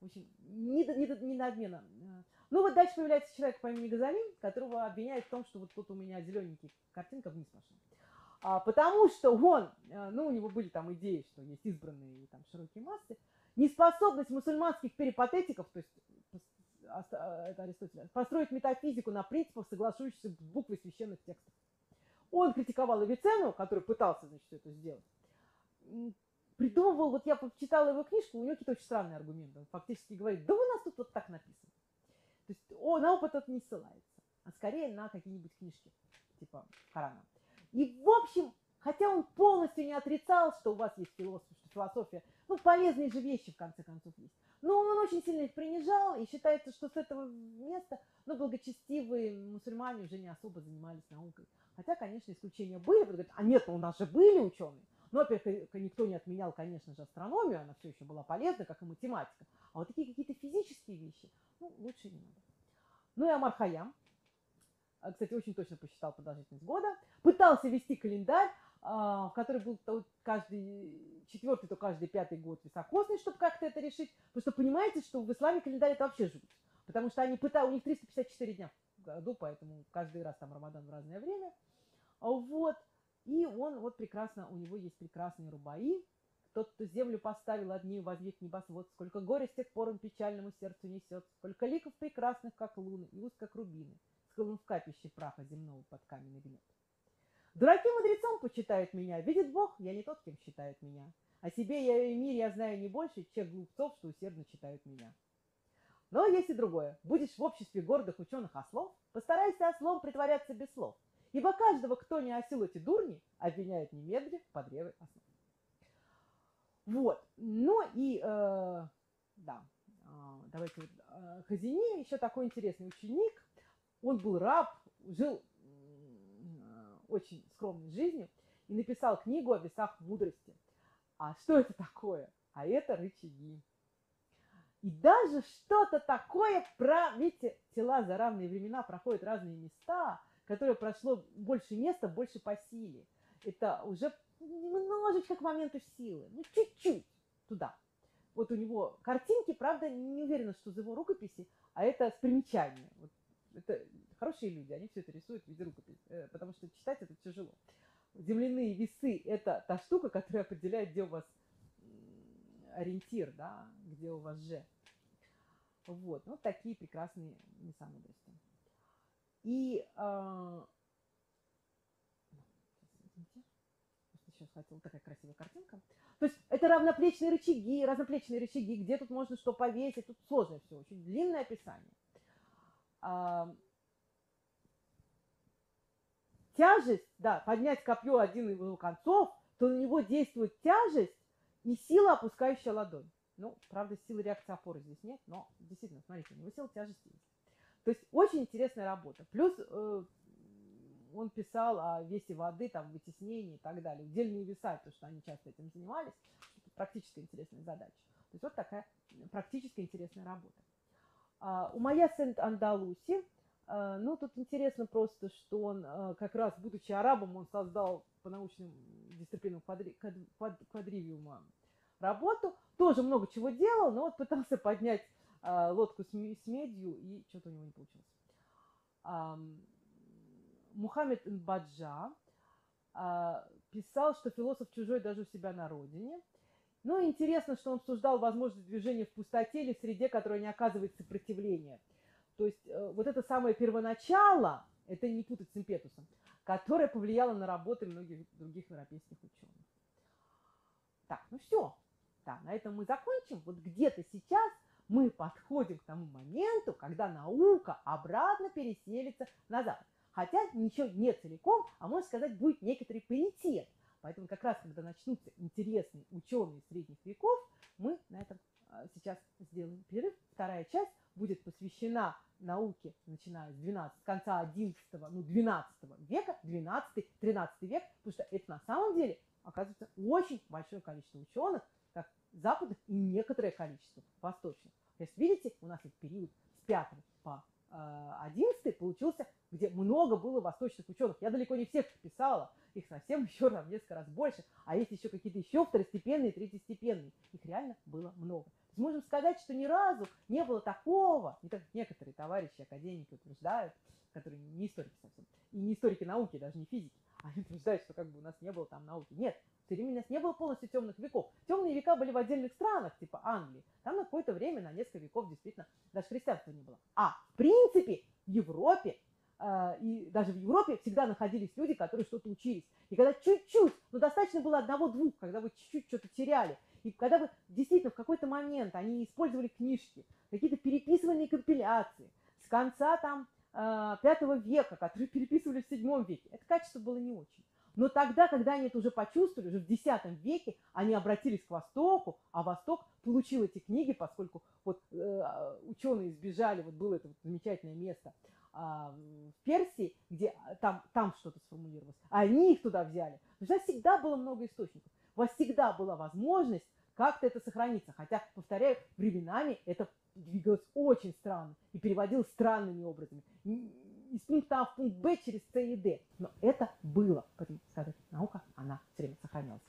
В общем, не, не, не на обмена. Ну вот дальше появляется человек по имени Газалин, которого обвиняют в том, что вот тут у меня зелененький картинка вниз пошла. А, потому что он, э, ну у него были там идеи, что есть избранные там широкие массы, неспособность мусульманских перипатетиков, то есть Э, это Аристотеля, построить метафизику на принципах, соглашающихся с буквой священных текстов. Он критиковал Авиценну, который пытался, значит, это сделать. Придумывал, вот я почитала его книжку, у него какие-то очень странные аргументы. Он фактически говорит, да у нас тут вот так написано. То есть о, на опыт это не ссылается, а скорее на какие-нибудь книжки, типа Корана. И, в общем, хотя он полностью не отрицал, что у вас есть философия, ну, полезные же вещи, в конце концов, есть. Но он очень сильно их принижал, и считается, что с этого места ну, благочестивые мусульмане уже не особо занимались наукой. Хотя, конечно, исключения были. Говорят, а нет, ну, у нас же были ученые. Но, во-первых, никто не отменял, конечно же, астрономию, она все еще была полезна, как и математика. А вот такие какие-то физические вещи, ну, лучше не надо. Ну и Амар Хаям, а, кстати, очень точно посчитал продолжительность года, пытался вести календарь, а, который был каждый четвертый, то каждый пятый год високосный, чтобы как-то это решить. Потому что понимаете, что в исламе календарь это вообще жуть. Потому что они пытают, у них 354 дня в году, поэтому каждый раз там Рамадан в разное время. А вот. И он вот прекрасно, у него есть прекрасные рубаи. Тот, кто землю поставил, одни возвек небосвод. Сколько горя с тех пор он печальному сердцу несет. Сколько ликов прекрасных, как луны, и уст, как рубины. В капище праха земного под каменный гнет. Дураки мудрецом почитают меня, видит Бог, я не тот, кем считают меня. О себе я и мире я знаю не больше, чем глупцов, что усердно читают меня. Но есть и другое. Будешь в обществе гордых ученых ослов, постарайся ослом притворяться без слов. Ибо каждого, кто не осил эти дурни, обвиняют немедля под древой основ. Вот. Ну и, э, да, э, давайте, э, Хазини еще такой интересный ученик. Он был раб, жил очень скромной жизнью и написал книгу о весах мудрости. А что это такое? А это рычаги. И даже что-то такое про, видите, тела за равные времена проходят разные места, которое прошло больше места, больше по силе. Это уже немножечко к моменту силы, ну чуть-чуть туда. Вот у него картинки, правда, не уверена, что за его рукописи, а это с примечания. Вот это хорошие люди, они все это рисуют в виде рукописи, э, потому что читать это тяжело. Земляные весы – это та штука, которая определяет, где у вас ориентир, да, где у вас же. Вот, ну, такие прекрасные веса мудрости. И э, сейчас хотела такая красивая картинка. То есть это равноплечные рычаги, разноплечные рычаги, где тут можно что повесить, тут сложное все, очень длинное описание тяжесть, да, поднять копье один из его концов, то на него действует тяжесть и сила, опускающая ладонь. Ну, правда, силы реакции опоры здесь нет, но действительно, смотрите, у него сила тяжести есть. То есть очень интересная работа. Плюс э, он писал о весе воды, там, вытеснении и так далее. Удельные веса, то, что они часто этим занимались, это практически интересная задача. То есть вот такая практически интересная работа. А, у Майя Сент-Андалуси, а, ну, тут интересно просто, что он, а, как раз будучи арабом, он создал по научным дисциплинам квадри, квадривиума работу, тоже много чего делал, но вот пытался поднять лодку с, медью, и что-то у него не получилось. Мухаммед Баджа писал, что философ чужой даже у себя на родине – ну, интересно, что он обсуждал возможность движения в пустоте или в среде, которая не оказывает сопротивления. То есть э, вот это самое первоначало, это не путать с импетусом, которое повлияло на работы многих других европейских ученых. Так, ну все. Да, на этом мы закончим. Вот где-то сейчас мы подходим к тому моменту, когда наука обратно переселится назад. Хотя ничего не целиком, а можно сказать, будет некоторый паритет. Поэтому как раз, когда начнутся интересные ученые средних веков, мы на этом а, сейчас сделаем перерыв. Вторая часть будет посвящена науке, начиная с 12, конца 11, ну 12 века, 12-13 век, потому что это на самом деле оказывается очень большое количество ученых, как западных и некоторое количество восточных. То есть, видите, у нас этот период с 5 по 11 э, получился, где много было восточных ученых. Я далеко не всех писала, их совсем еще там несколько раз больше, а есть еще какие-то еще второстепенные, третьестепенные. Их реально было много. То есть можем сказать, что ни разу не было такого, не так некоторые товарищи, академики утверждают, которые не историки совсем, и не историки науки, даже не физики, они утверждают, что как бы у нас не было там науки. Нет, все время у нас не было полностью темных веков. Темные века были в отдельных странах, типа Англии. Там на какое-то время, на несколько веков действительно даже христианства не было. А в принципе в Европе э, и даже в Европе всегда находились люди, которые что-то учились. И когда чуть-чуть, ну достаточно было одного-двух, когда вы чуть-чуть что-то теряли, и когда вы действительно в какой-то момент они использовали книжки, какие-то переписыванные компиляции с конца там э, пятого века, которые переписывали в седьмом веке, это качество было не очень. Но тогда, когда они это уже почувствовали, уже в X веке, они обратились к Востоку, а Восток получил эти книги, поскольку вот э, ученые сбежали, вот было это вот замечательное место э, в Персии, где там, там что-то сформулировалось, а они их туда взяли. У вас всегда было много источников, у вас всегда была возможность как-то это сохраниться. Хотя, повторяю, временами это двигалось очень странно и переводилось странными образами из пункта А в пункт Б через С и Д. Но это было. Поэтому сказать, наука, она все время сохранялась.